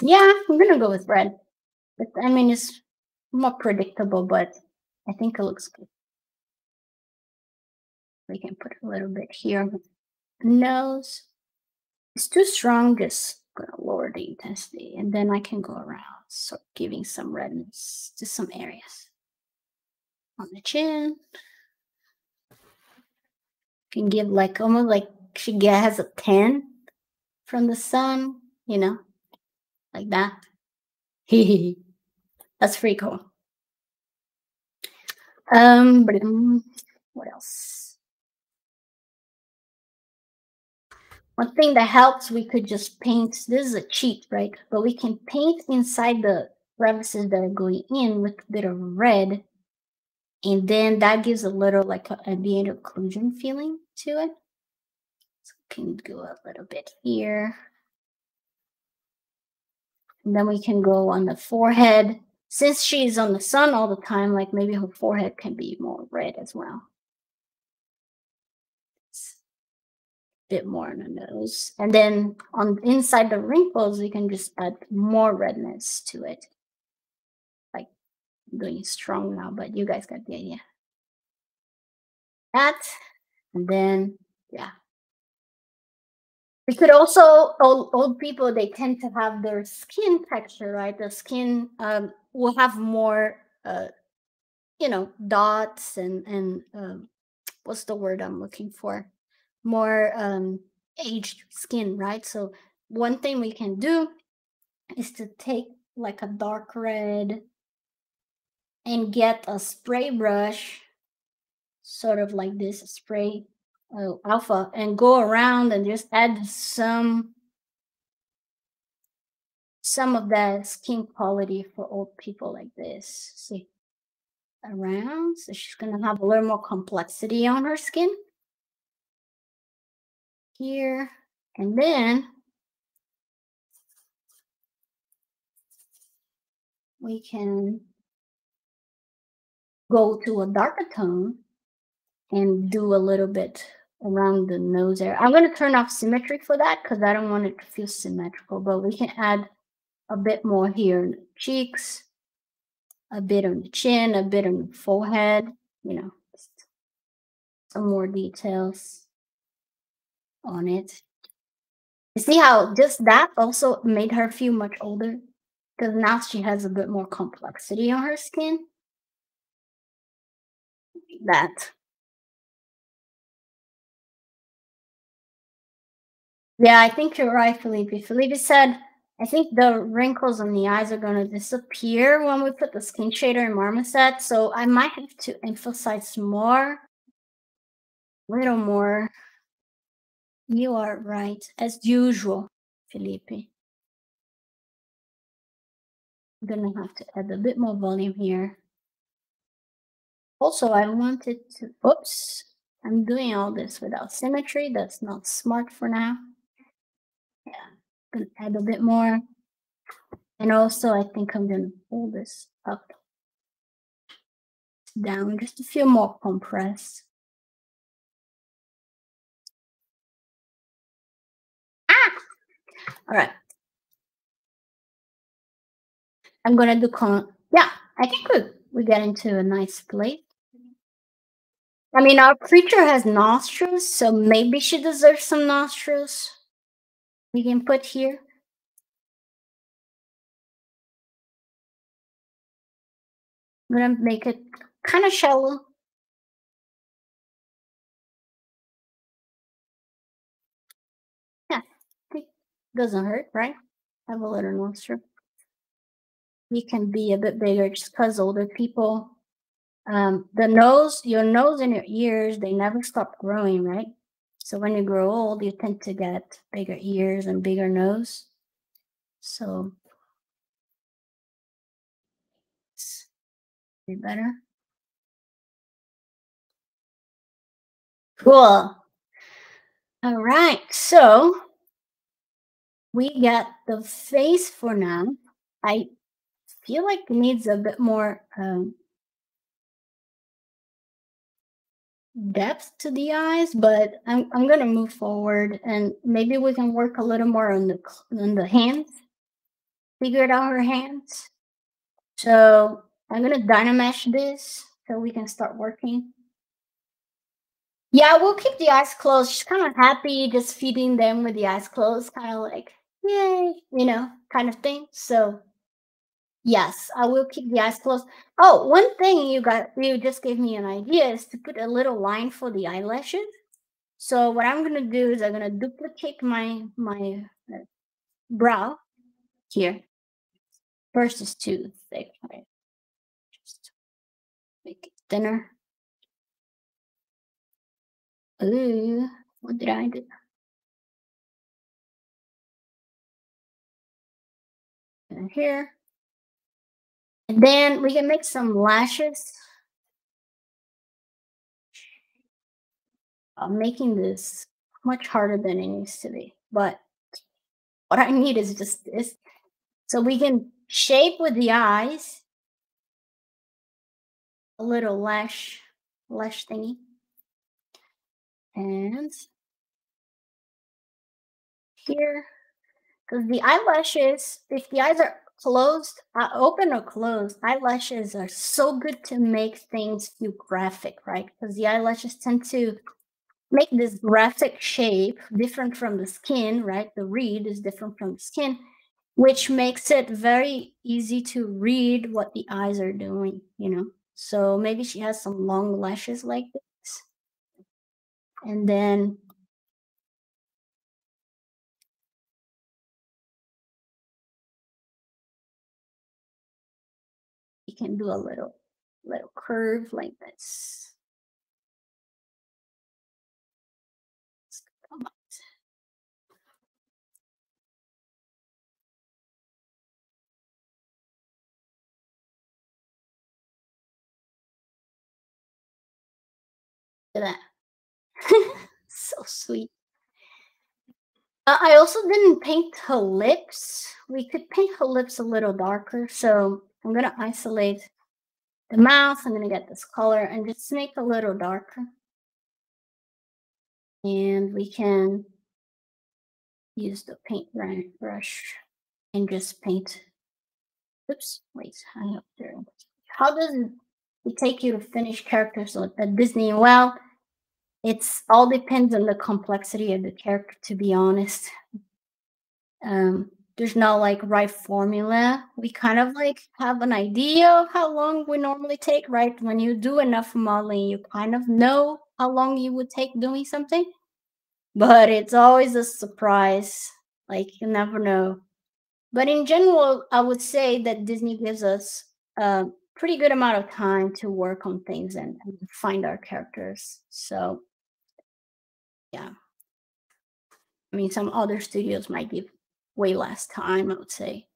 [SPEAKER 1] Yeah, I'm gonna go with red. I mean, it's more predictable, but I think it looks good. We can put a little bit here. Nose. It's too strong, just gonna lower the intensity. And then I can go around, so giving some redness to some areas. On the chin. Can give like almost like she has a 10 from the sun, you know, like that. That's pretty cool. Um, um, what else? One thing that helps, we could just paint. This is a cheat, right? But we can paint inside the crevices that are going in with a bit of red. And then that gives a little like a ambient occlusion feeling to it. So we can go a little bit here. And then we can go on the forehead. Since she's on the sun all the time, like maybe her forehead can be more red as well. Bit more on the nose. And then on inside the wrinkles, we can just add more redness to it. Like doing strong now, but you guys got the idea. That, and then, yeah. We could also, old, old people, they tend to have their skin texture, right? The skin um, will have more, uh, you know, dots and, and um, what's the word I'm looking for? More um, aged skin, right? So one thing we can do is to take like a dark red and get a spray brush, sort of like this spray uh, alpha, and go around and just add some some of that skin quality for old people like this. See around, so she's gonna have a little more complexity on her skin here, and then we can go to a darker tone and do a little bit around the nose area. I'm going to turn off symmetry for that because I don't want it to feel symmetrical, but we can add a bit more here in the cheeks, a bit on the chin, a bit on the forehead, you know, some more details on it. You see how just that also made her feel much older? Because now she has a bit more complexity on her skin. That. Yeah, I think you're right, Felipe. Felipe said, I think the wrinkles on the eyes are going to disappear when we put the skin shader in Marmoset. So I might have to emphasize more, a little more you are right, as usual, Felipe. I'm gonna have to add a bit more volume here. Also, I wanted to, oops, I'm doing all this without symmetry. That's not smart for now. Yeah, I'm gonna add a bit more. And also, I think I'm gonna pull this up down just to feel more compressed. All right. I'm gonna do con. Yeah, I think we we get into a nice place. I mean, our creature has nostrils, so maybe she deserves some nostrils. We can put here. I'm gonna make it kind of shallow. Doesn't hurt, right? Have a little nostril. You can be a bit bigger just because older people, um, the nose, your nose and your ears, they never stop growing, right? So when you grow old, you tend to get bigger ears and bigger nose. So be better. Cool. All right. So we got the face for now. I feel like it needs a bit more um, depth to the eyes, but I'm I'm gonna move forward and maybe we can work a little more on the on the hands. Figure out her hands. So I'm gonna dynamesh this so we can start working. Yeah, we'll keep the eyes closed. She's kind of happy just feeding them with the eyes closed, kind of like, yay, you know, kind of thing. So yes, I will keep the eyes closed. Oh, one thing you got you just gave me an idea is to put a little line for the eyelashes. So what I'm gonna do is I'm gonna duplicate my my uh, brow here. First is too thick, right? Just make it thinner. Ooh, what did I do? And here. And then we can make some lashes. I'm making this much harder than it needs to be, but what I need is just this. So we can shape with the eyes a little lash, lash thingy and here because the eyelashes if the eyes are closed uh, open or closed eyelashes are so good to make things feel graphic right? Because the eyelashes tend to make this graphic shape different from the skin right? The reed is different from the skin which makes it very easy to read what the eyes are doing you know? So maybe she has some long lashes like this and then you can do a little little curve like this. That. so sweet. Uh, I also didn't paint her lips. We could paint her lips a little darker. So I'm going to isolate the mouth. I'm going to get this color and just make a little darker. And we can use the paint brush and just paint. Oops, wait, I have to. How does it take you to finish characters at Disney? Well, it's all depends on the complexity of the character to be honest. Um there's no like right formula. We kind of like have an idea of how long we normally take right? When you do enough modeling you kind of know how long you would take doing something. But it's always a surprise. Like you never know. But in general i would say that disney gives us a pretty good amount of time to work on things and, and find our characters. So yeah. I mean, some other studios might give way less time, I would say.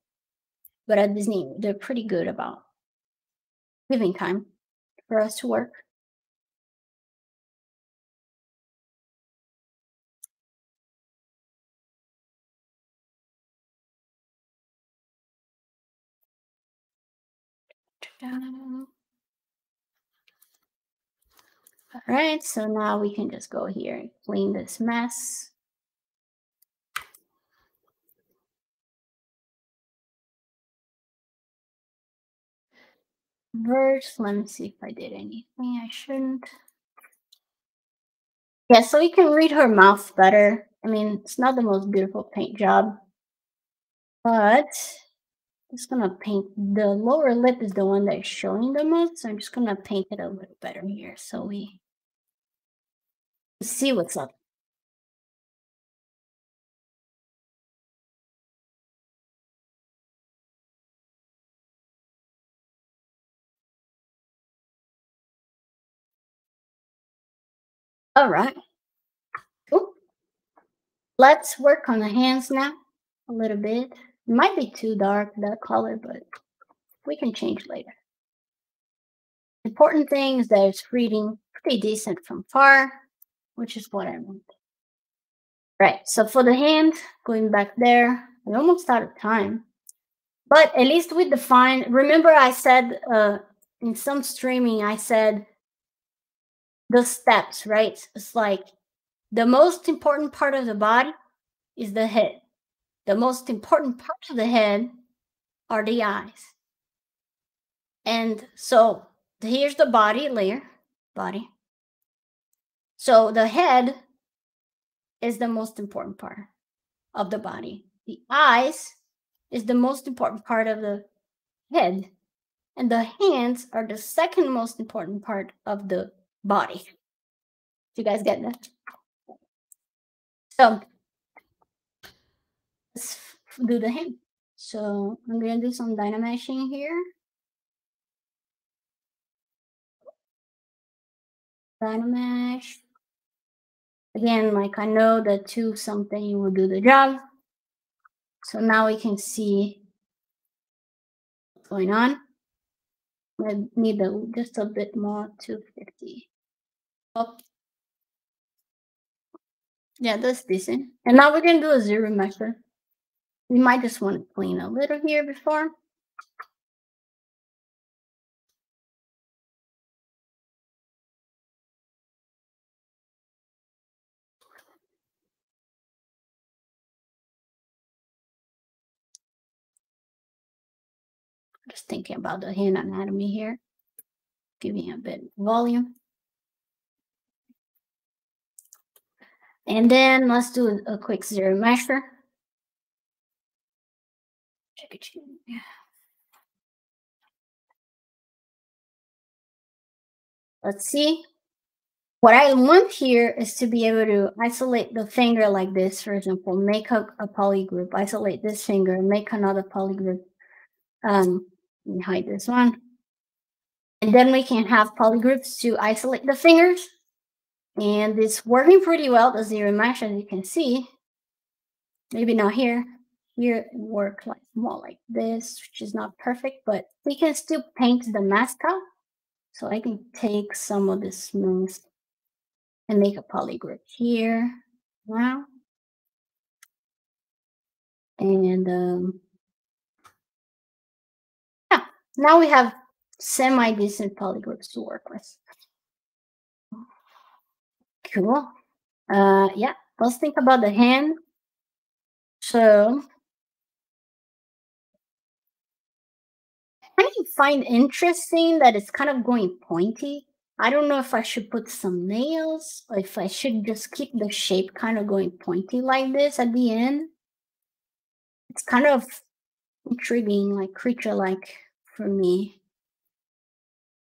[SPEAKER 1] But at Disney, they're pretty good about giving time for us to work. All right, so now we can just go here and clean this mess. Verse, let me see if I did anything I shouldn't. Yeah, so you can read her mouth better. I mean, it's not the most beautiful paint job, but I'm just gonna paint the lower lip is the one that's showing the most. So I'm just gonna paint it a little better here so we see what's up. All right. Cool. Let's work on the hands now a little bit. It might be too dark, that color, but we can change later. Important thing is that it's reading pretty decent from far, which is what I want. Right, so for the hand, going back there, I'm almost out of time. But at least with the fine, remember I said uh, in some streaming, I said the steps, right? It's like the most important part of the body is the head. The most important part of the head are the eyes. And so here's the body layer, body. So the head is the most important part of the body. The eyes is the most important part of the head. And the hands are the second most important part of the body. Do you guys get that? So let's do the hand. So I'm gonna do some dynameshing here. Dynamesh. Again, like I know that two something will do the job. So now we can see what's going on. I need a, just a bit more 250. Oh. Yeah, that's decent. And now we're gonna do a ZRemesher. We might just want to clean a little here before. Just thinking about the hand anatomy here. Giving a bit volume. And then let's do a quick ZRemesher. Let's see. What I want here is to be able to isolate the finger like this, for example, make a, a polygroup, isolate this finger, make another polygroup. Um, let me hide this one. And then we can have polygroups to isolate the fingers. And it's working pretty well, the ZRemesher, as you can see. Maybe not here. Here it work like more like this, which is not perfect, but we can still paint the mask out. So I can take some of this smooth and make a polygroup here now. And um, now we have semi-decent polygroups to work with. Cool. Uh, yeah, let's think about the hand. So I find interesting that it's kind of going pointy. I don't know if I should put some nails or if I should just keep the shape kind of going pointy like this at the end. It's kind of intriguing, like creature-like for me.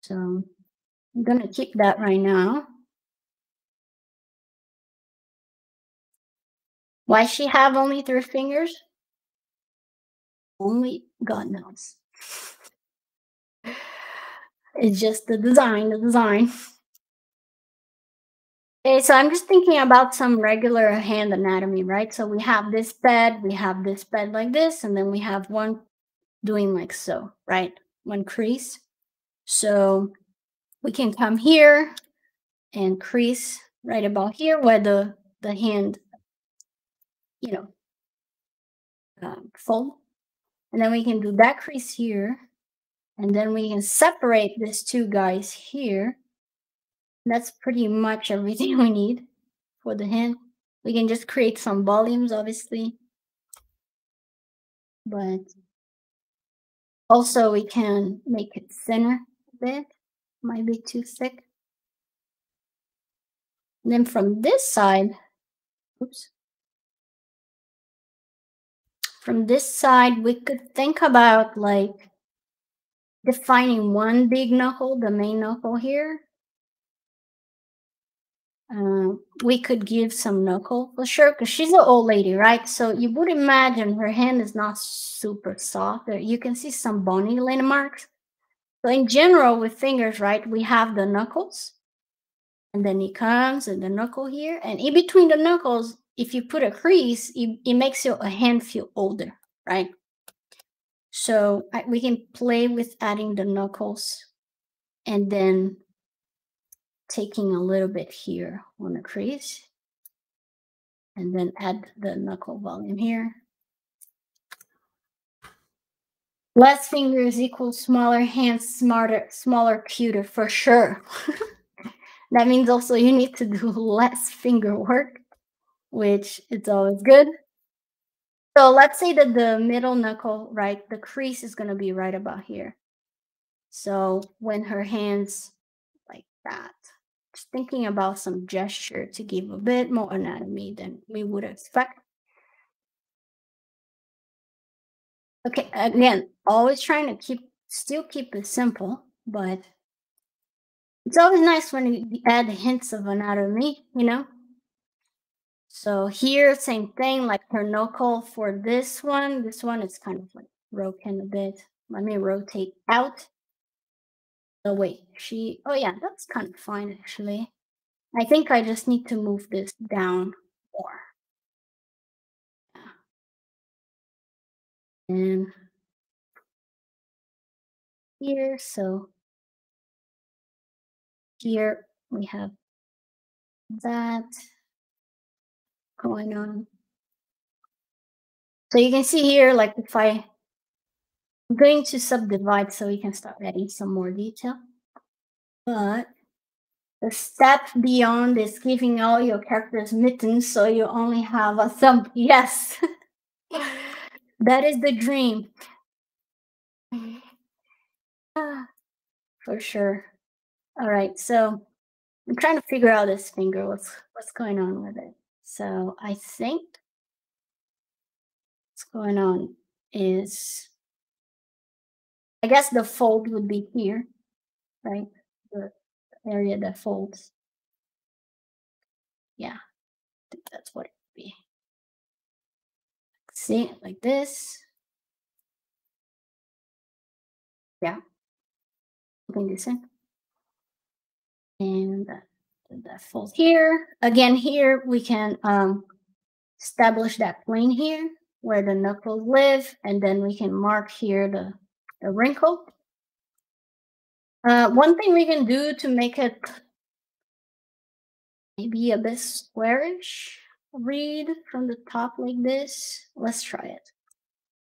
[SPEAKER 1] So I'm gonna keep that right now. Why she have only three fingers? Only God knows. It's just the design, the design. Okay, so I'm just thinking about some regular hand anatomy, right? So we have this bed, we have this bed like this, and then we have one doing like so, right? One crease. So we can come here and crease right about here where the, the hand, you know, uh, fold. And then we can do that crease here. And then we can separate these two guys here. That's pretty much everything we need for the hand. We can just create some volumes, obviously. But also we can make it thinner a bit. Might be too thick. And then from this side, oops. From this side, we could think about like defining one big knuckle, the main knuckle here. Uh, we could give some knuckle for sure because she's an old lady, right? So you would imagine her hand is not super soft. You can see some bony landmarks. So in general, with fingers, right, we have the knuckles, and then it comes and the knuckle here, and in between the knuckles, if you put a crease, it, it makes your hand feel older, right? So I, we can play with adding the knuckles and then taking a little bit here on the crease and then add the knuckle volume here. Less fingers equals smaller hands, smarter, smaller, cuter for sure. that means also you need to do less finger work, which it's always good. So let's say that the middle knuckle, right, the crease is going to be right about here. So when her hands like that, thinking about some gesture to give a bit more anatomy than we would expect. Okay, again, always trying to keep, still keep it simple, but it's always nice when you add hints of anatomy, you know? So here, same thing, like her knuckle for this one. This one is kind of like broken a bit. Let me rotate out. Oh, wait, she, oh yeah, that's kind of fine actually. I think I just need to move this down more. And here, so here we have that going on. So you can see here, like if I, I'm going to subdivide so we can start adding some more detail. But the step beyond is giving all your characters mittens so you only have a thumb. Yes, that is the dream. For sure. All right, so I'm trying to figure out this finger. What's what's going on with it? So I think what's going on is, I guess the fold would be here, right? The area that folds. Yeah, I think that's what it would be. See like this. Yeah, this in. And that that falls here. Again, here we can um, establish that plane here where the knuckles live, and then we can mark here the, the wrinkle. Uh, one thing we can do to make it maybe a bit squarish read from the top like this. Let's try it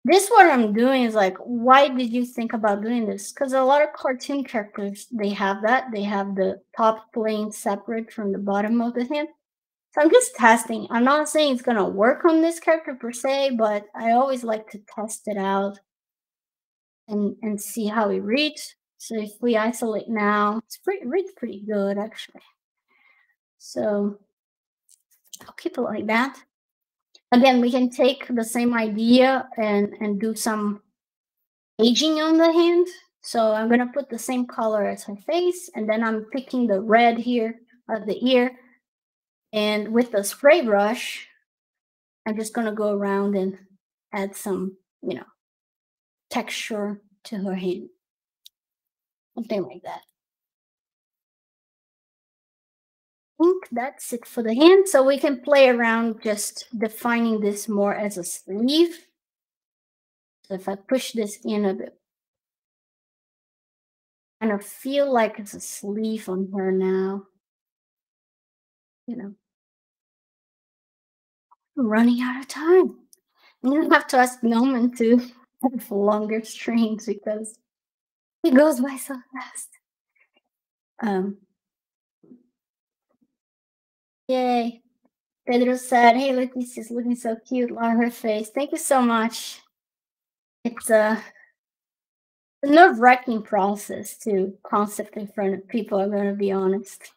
[SPEAKER 1] this what i'm doing is like why did you think about doing this because a lot of cartoon characters they have that they have the top plane separate from the bottom of the hand so i'm just testing i'm not saying it's going to work on this character per se but i always like to test it out and and see how we read. so if we isolate now it's pretty reads pretty good actually so i'll keep it like that again, we can take the same idea and, and do some aging on the hand. So I'm to put the same color as her face, and then I'm picking the red here of the ear. And with the spray brush, I'm just to go around and add some, you know, texture to her hand. Something like that. I think that's it for the hand. So we can play around just defining this more as a sleeve. So if I push this in a bit, kind of feel like it's a sleeve on her now. You know, I'm running out of time. I'm gonna have to ask Norman to have longer strings because he goes by so fast. Um, Yay. Pedro said, Hey, look Leticia's looking so cute on her face. Thank you so much. It's a, a nerve wracking process to concept in front of people, I'm going to be honest.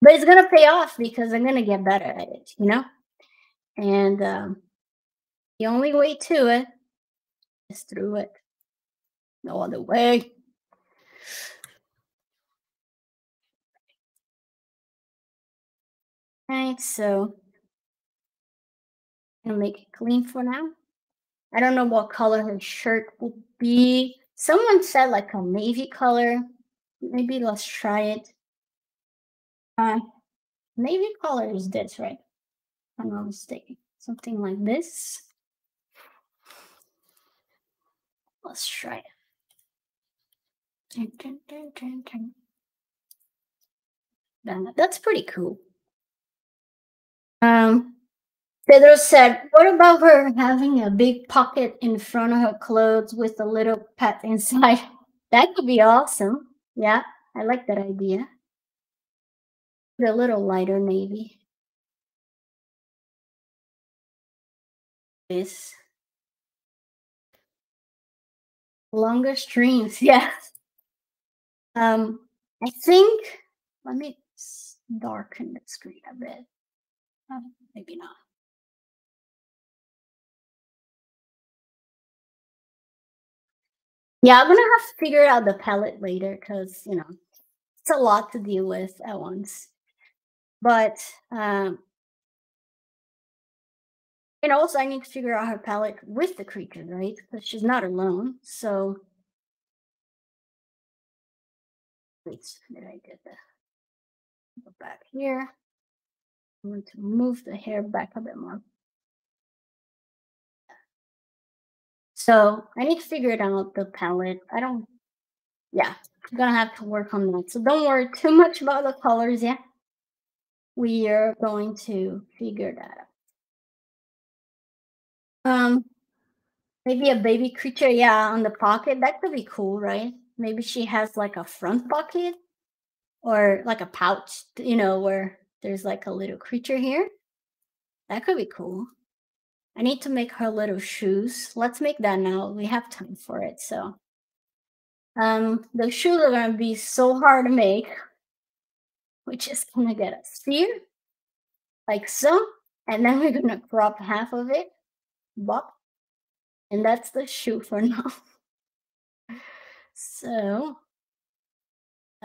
[SPEAKER 1] But it's going to pay off because I'm going to get better at it, you know? And um, the only way to it is through it. No other way. Right, so I'm gonna make it clean for now. I don't know what color her shirt would be. Someone said like a navy color. Maybe let's try it. Uh, navy color is this, right? I'm not mistaken. Something like this. Let's try it. That's pretty cool. Um, Pedro said, What about her having a big pocket in front of her clothes with a little pet inside? That could be awesome. Yeah, I like that idea. A little lighter navy. This. Longer streams, yes. Um, I think, let me darken the screen a bit. Oh, maybe not. Yeah, I'm gonna have to figure out the palette later because you know it's a lot to deal with at once. But um, and also I need to figure out her palette with the creature, right? Because she's not alone. So wait, did I get the go back here? I'm going to move the hair back a bit more. So I need to figure it out the palette. I don't, yeah, I'm gonna have to work on that. So don't worry too much about the colors yet. We are going to figure that out. Um, maybe a baby creature, yeah, on the pocket. That could be cool, right? Maybe she has like a front pocket or like a pouch, you know, where there's like a little creature here. That could be cool. I need to make her little shoes. Let's make that now. We have time for it. So um, the shoes are going to be so hard to make. We're just going to get a sphere like so. And then we're going to crop half of it. Bop. And that's the shoe for now. so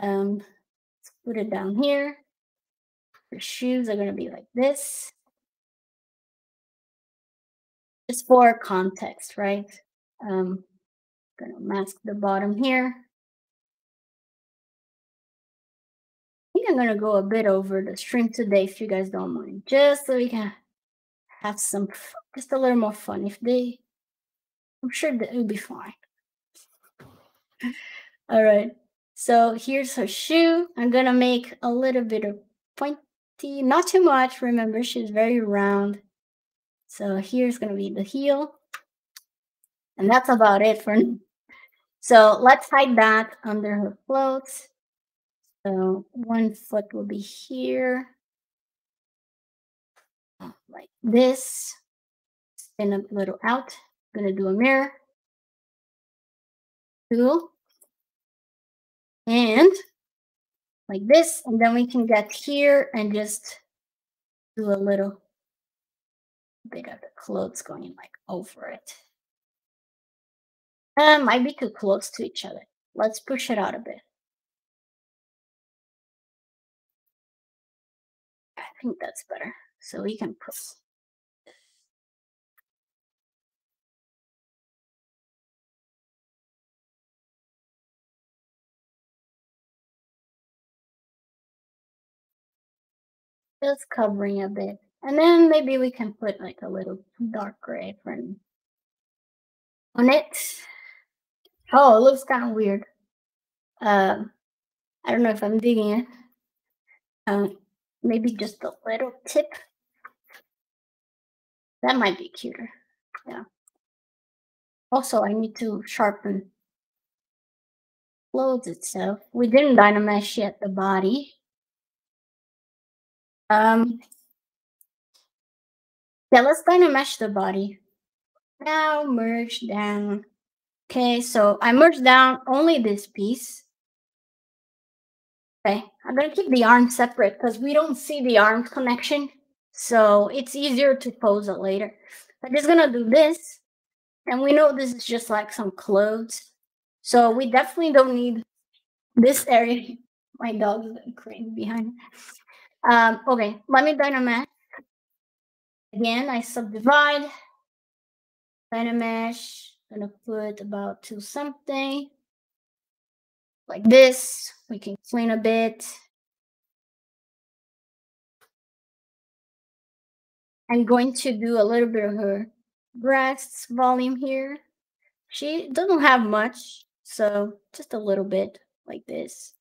[SPEAKER 1] um, let's put it down here. The shoes are going to be like this just for context, right? Um, gonna mask the bottom here. I think I'm gonna go a bit over the string today, if you guys don't mind, just so we can have some, just a little more fun. If they, I'm sure that it'll be fine. All right. So here's her shoe. I'm gonna make a little bit of pointy, not too much. Remember, she's very round. So here's to be the heel. And that's about it for now. So let's hide that under her clothes. So one foot will be here. Like this. Spin a little out. I'm going to do a mirror. Two. And like this. And then we can get here and just do a little bit of the clothes going like over it. Uh, might be too close to each other. Let's push it out a bit. I think that's better. So we can put just covering a bit. And then maybe we can put like a little dark gray print on it. Oh, it looks kind of weird. Um, I don't know if I'm digging it. Um, maybe just a little tip. That might be cuter. Yeah. Also, I need to sharpen clothes itself. We didn't dynamesh yet the body. Um, yeah, let's dynamesh the body. Now merge down. Okay, so I merged down only this piece. Okay, I'm gonna keep the arm separate because we don't see the arm connection. So it's easier to pose it later. I'm just gonna do this. And we know this is just like some clothes. So we definitely don't need this area. My dog is crazy behind. Um, okay, let me dynamesh. Again, I subdivide. Dynamesh. Gonna put about two something. Like this. We can clean a bit. I'm going to do a little bit of her breasts volume here. She doesn't have much, so just a little bit like this.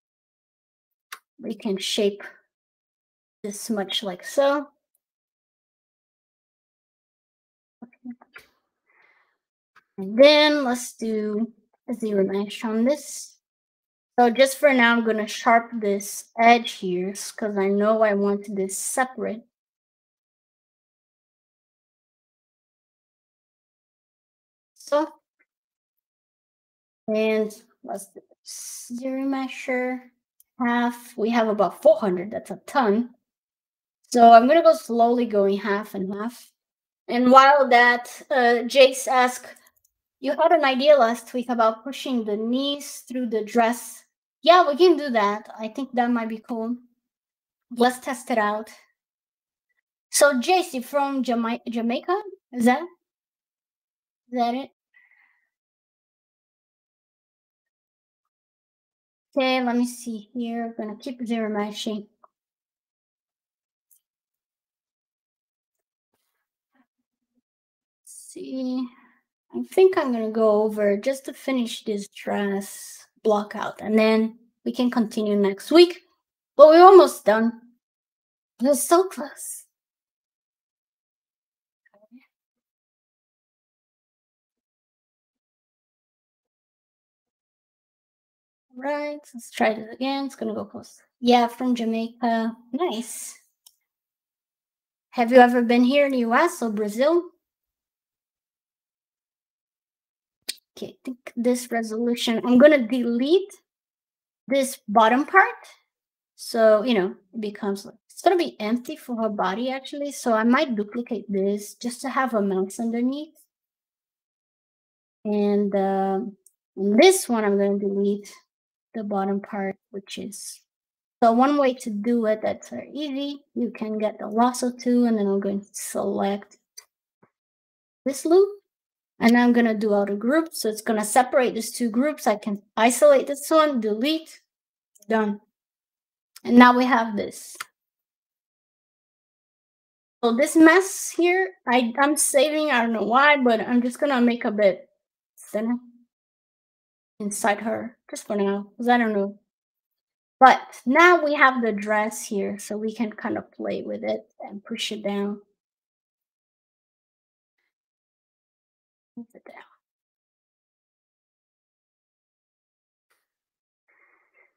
[SPEAKER 1] We can shape this much like so. And then let's do a ZRemesher on this. So just for now, I'm going to sharp this edge here because I know I want this separate. So, and let's do ZRemesher half. We have about 400. That's a ton. So I'm going to go slowly going half and half. And while that, uh, Jace asked, you had an idea last week about pushing the knees through the dress. Yeah, we can do that. I think that might be cool. Let's test it out. So, Jace, you from Jama Jamaica? Is that? Is that it? Okay, let me see here. I'm gonna keep ZRemeshing. see. I think I'm gonna go over just to finish this dress block out and then we can continue next week. But we're almost done. We're so close. Right, let's try this again. It's gonna go close. Yeah, from Jamaica. Nice. Have you ever been here in the US or Brazil? Okay, I think this resolution, I'm gonna delete this bottom part. So, you know, it becomes like, it's gonna be empty for her body actually. So I might duplicate this just to have a mouse underneath. And uh, this one, I'm gonna delete the bottom part, which is, so one way to do it that's very easy, you can get the lasso tool and then I'm going to select this loop and I'm going to do outer group. So it's going to separate these two groups. I can isolate this one, delete, done. And now we have this. So this mess here, I, I'm saving, I don't know why, but I'm just going to make a bit thinner inside her, just for now, because I don't know. But now we have the dress here, so we can kind of play with it and push it down. Move it down.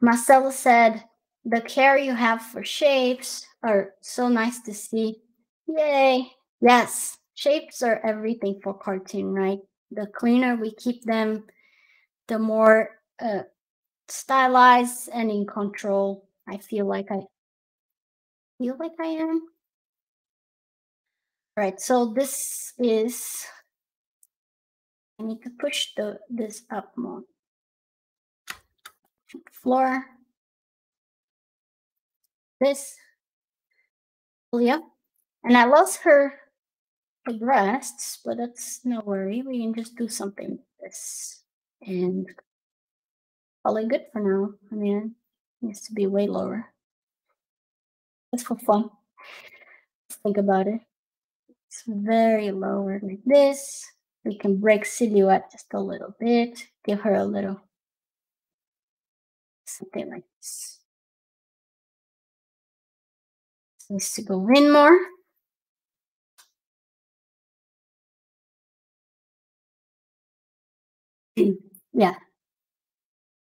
[SPEAKER 1] Marcella said, the care you have for shapes are so nice to see. Yay. Yes, shapes are everything for cartoon, right? The cleaner we keep them, the more uh, stylized and in control I feel like I feel like I am. All right, so this is I need to push the this up more. Floor. This. Yeah. And I lost her, breasts, but that's no worry. We can just do something like this. And probably good for now. I mean, it needs to be way lower. Just for fun. Let's think about it. It's very lower like this. We can break silhouette just a little bit, give her a little something like this. this needs to go in more. yeah.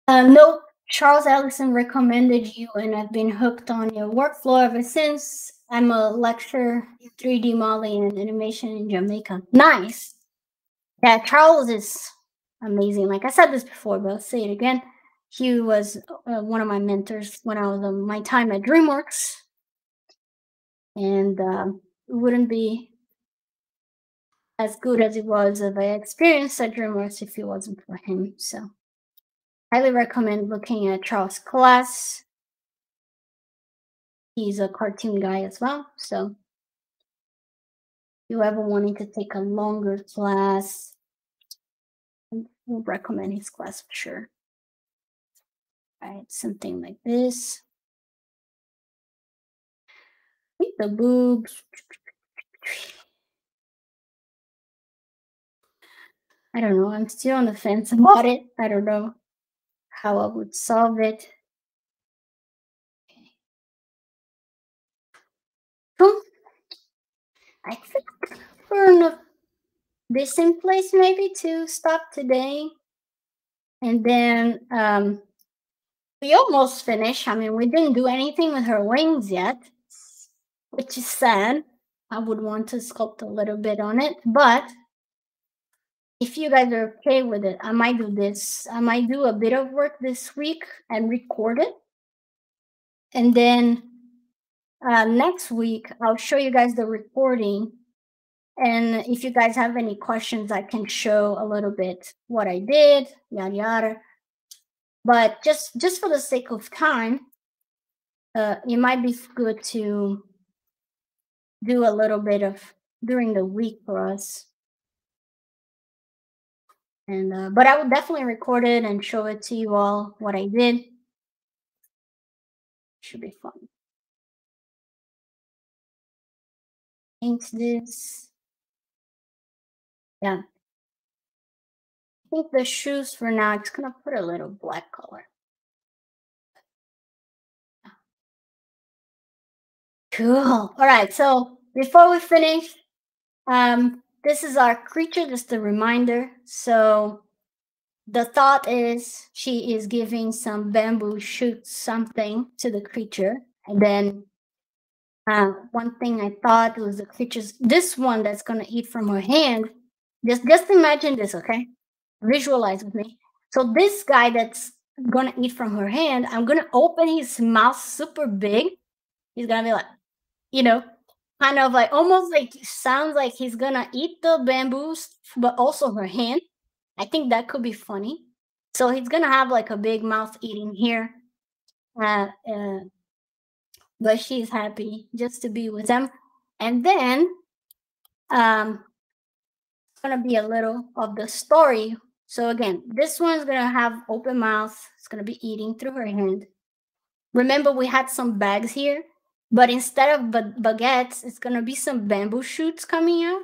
[SPEAKER 1] Uh, no, Charles Ellison recommended you, and I've been hooked on your workflow ever since. I'm a lecturer in 3D modeling and animation in Jamaica. Nice. Yeah, Charles is amazing. Like I said this before, but I'll say it again. He was uh, one of my mentors when I was on my time at DreamWorks. And uh, it wouldn't be as good as it was of an experience at DreamWorks if it wasn't for him. So, highly recommend looking at Charles' class. He's a cartoon guy as well. So, if you ever wanting to take a longer class, mm, I will recommend his class for sure. All right, something like this. The boobs. I don't know. I'm still on the fence about it. I don't know how I would solve it. Okay. Cool. I think we're in a decent place maybe to stop today. And then um, we almost finished. I mean, we didn't do anything with her wings yet, which is sad. I would want to sculpt a little bit on it, but if you guys are okay with it, I might do this. I might do a bit of work this week and record it. And then uh, next week, I'll show you guys the recording. And if you guys have any questions, I can show a little bit what I did, yada yada. But just just for the sake of time, uh, it might be good to do a little bit of during the week for us. And uh, but I will definitely record it and show it to you all what I did. Should be fun. Paint this. Yeah. I think the shoes for now, it's gonna put a little black color. Cool. All right. So before we finish, um, this is our creature, just a reminder. So the thought is she is giving some bamboo shoots something to the creature. And then uh, one thing I thought was the creature's this one that's gonna eat from her hand. Just just imagine this, okay? Visualize with me. So this guy that's gonna eat from her hand, I'm gonna open his mouth super big. He's gonna be like, you know, kind of like almost like sounds like he's gonna eat the bamboos, but also her hand. I think that could be funny. So he's gonna have like a big mouth eating here. Uh, uh, but she's happy just to be with them. And then um it's gonna be a little of the story. So again, this one's gonna have open mouth, it's gonna be eating through her hand. Remember, we had some bags here but instead of baguettes, it's gonna be some bamboo shoots coming out.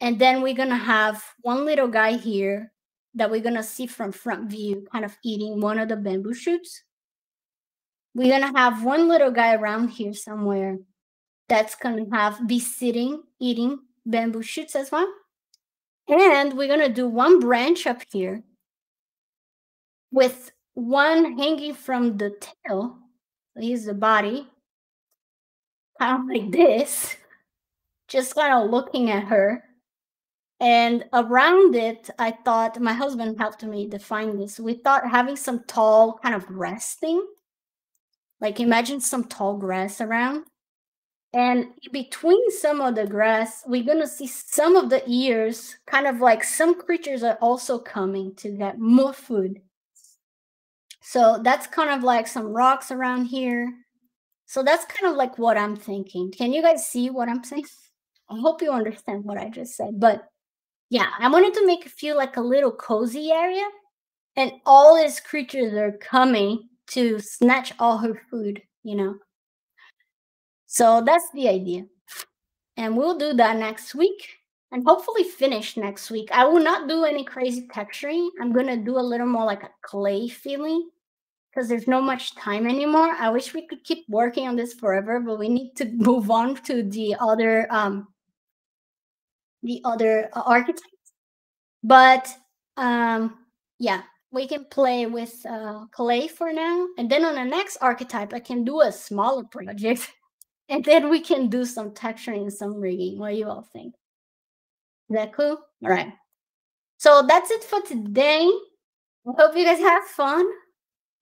[SPEAKER 1] And then we're gonna have one little guy here that we're gonna see from front view, kind of eating one of the bamboo shoots. We're gonna have one little guy around here somewhere that's gonna have be sitting eating bamboo shoots as well. And we're gonna do one branch up here with one hanging from the tail. Here's the body kind of like this, just kind of looking at her. And around it, I thought my husband helped me define this. We thought having some tall kind of resting, like imagine some tall grass around. And between some of the grass, we're going to see some of the ears, kind of like some creatures are also coming to get more food. So that's kind of like some rocks around here. So that's kind of like what I'm thinking. Can you guys see what I'm saying? I hope you understand what I just said. But yeah, I wanted to make it feel like a little cozy area. And all these creatures are coming to snatch all her food, you know. So that's the idea. And we'll do that next week and hopefully finish next week. I will not do any crazy texturing. I'm going to do a little more like a clay feeling because there's no much time anymore. I wish we could keep working on this forever, but we need to move on to the other um the other uh, archetypes. But um yeah, we can play with uh, clay for now, and then on the next archetype, I can do a smaller project, and then we can do some texturing, and some rigging. What do you all think? Is that cool? All right. So that's it for today. I hope you guys have fun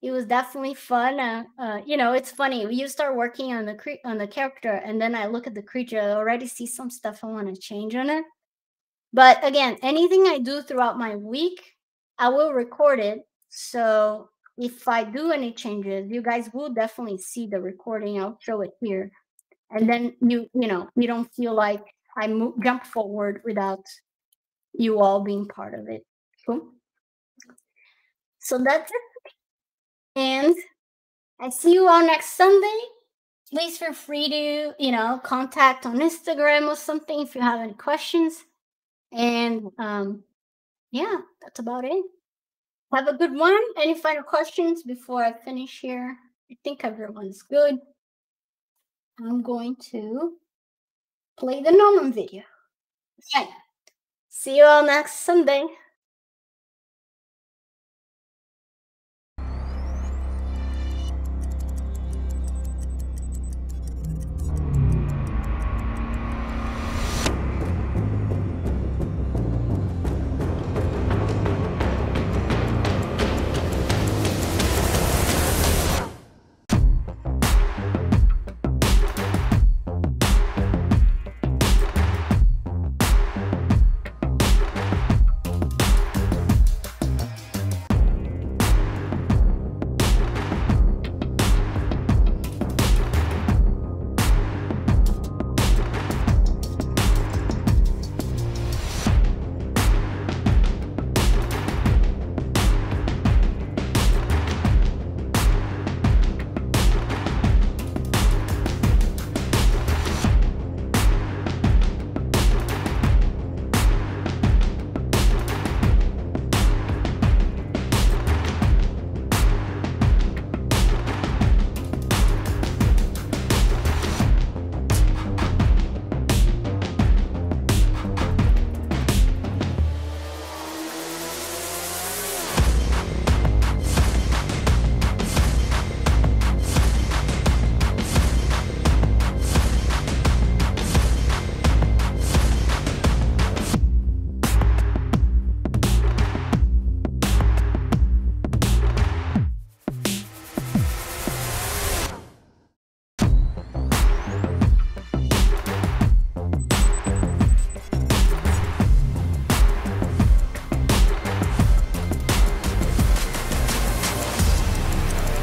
[SPEAKER 1] it was definitely fun. Uh, uh, you know, it's funny. You start working on the cre- on the character, and then I look at the creature. I already see some stuff I want to change on it. But again, anything I do throughout my week, I will record it. So if I do any changes, you guys will definitely see the recording. I'll show it here, and then you you know you don't feel like I move, jump forward without you all being part of it. Cool. So that's it and I see you all next Sunday. Please feel free to, you know, contact on Instagram or something if you have any questions. And um, yeah, that's about it. Have a good one. Any final questions before I finish here? I think everyone's good. I'm going to play the Gnomon video. Okay. See you all next Sunday.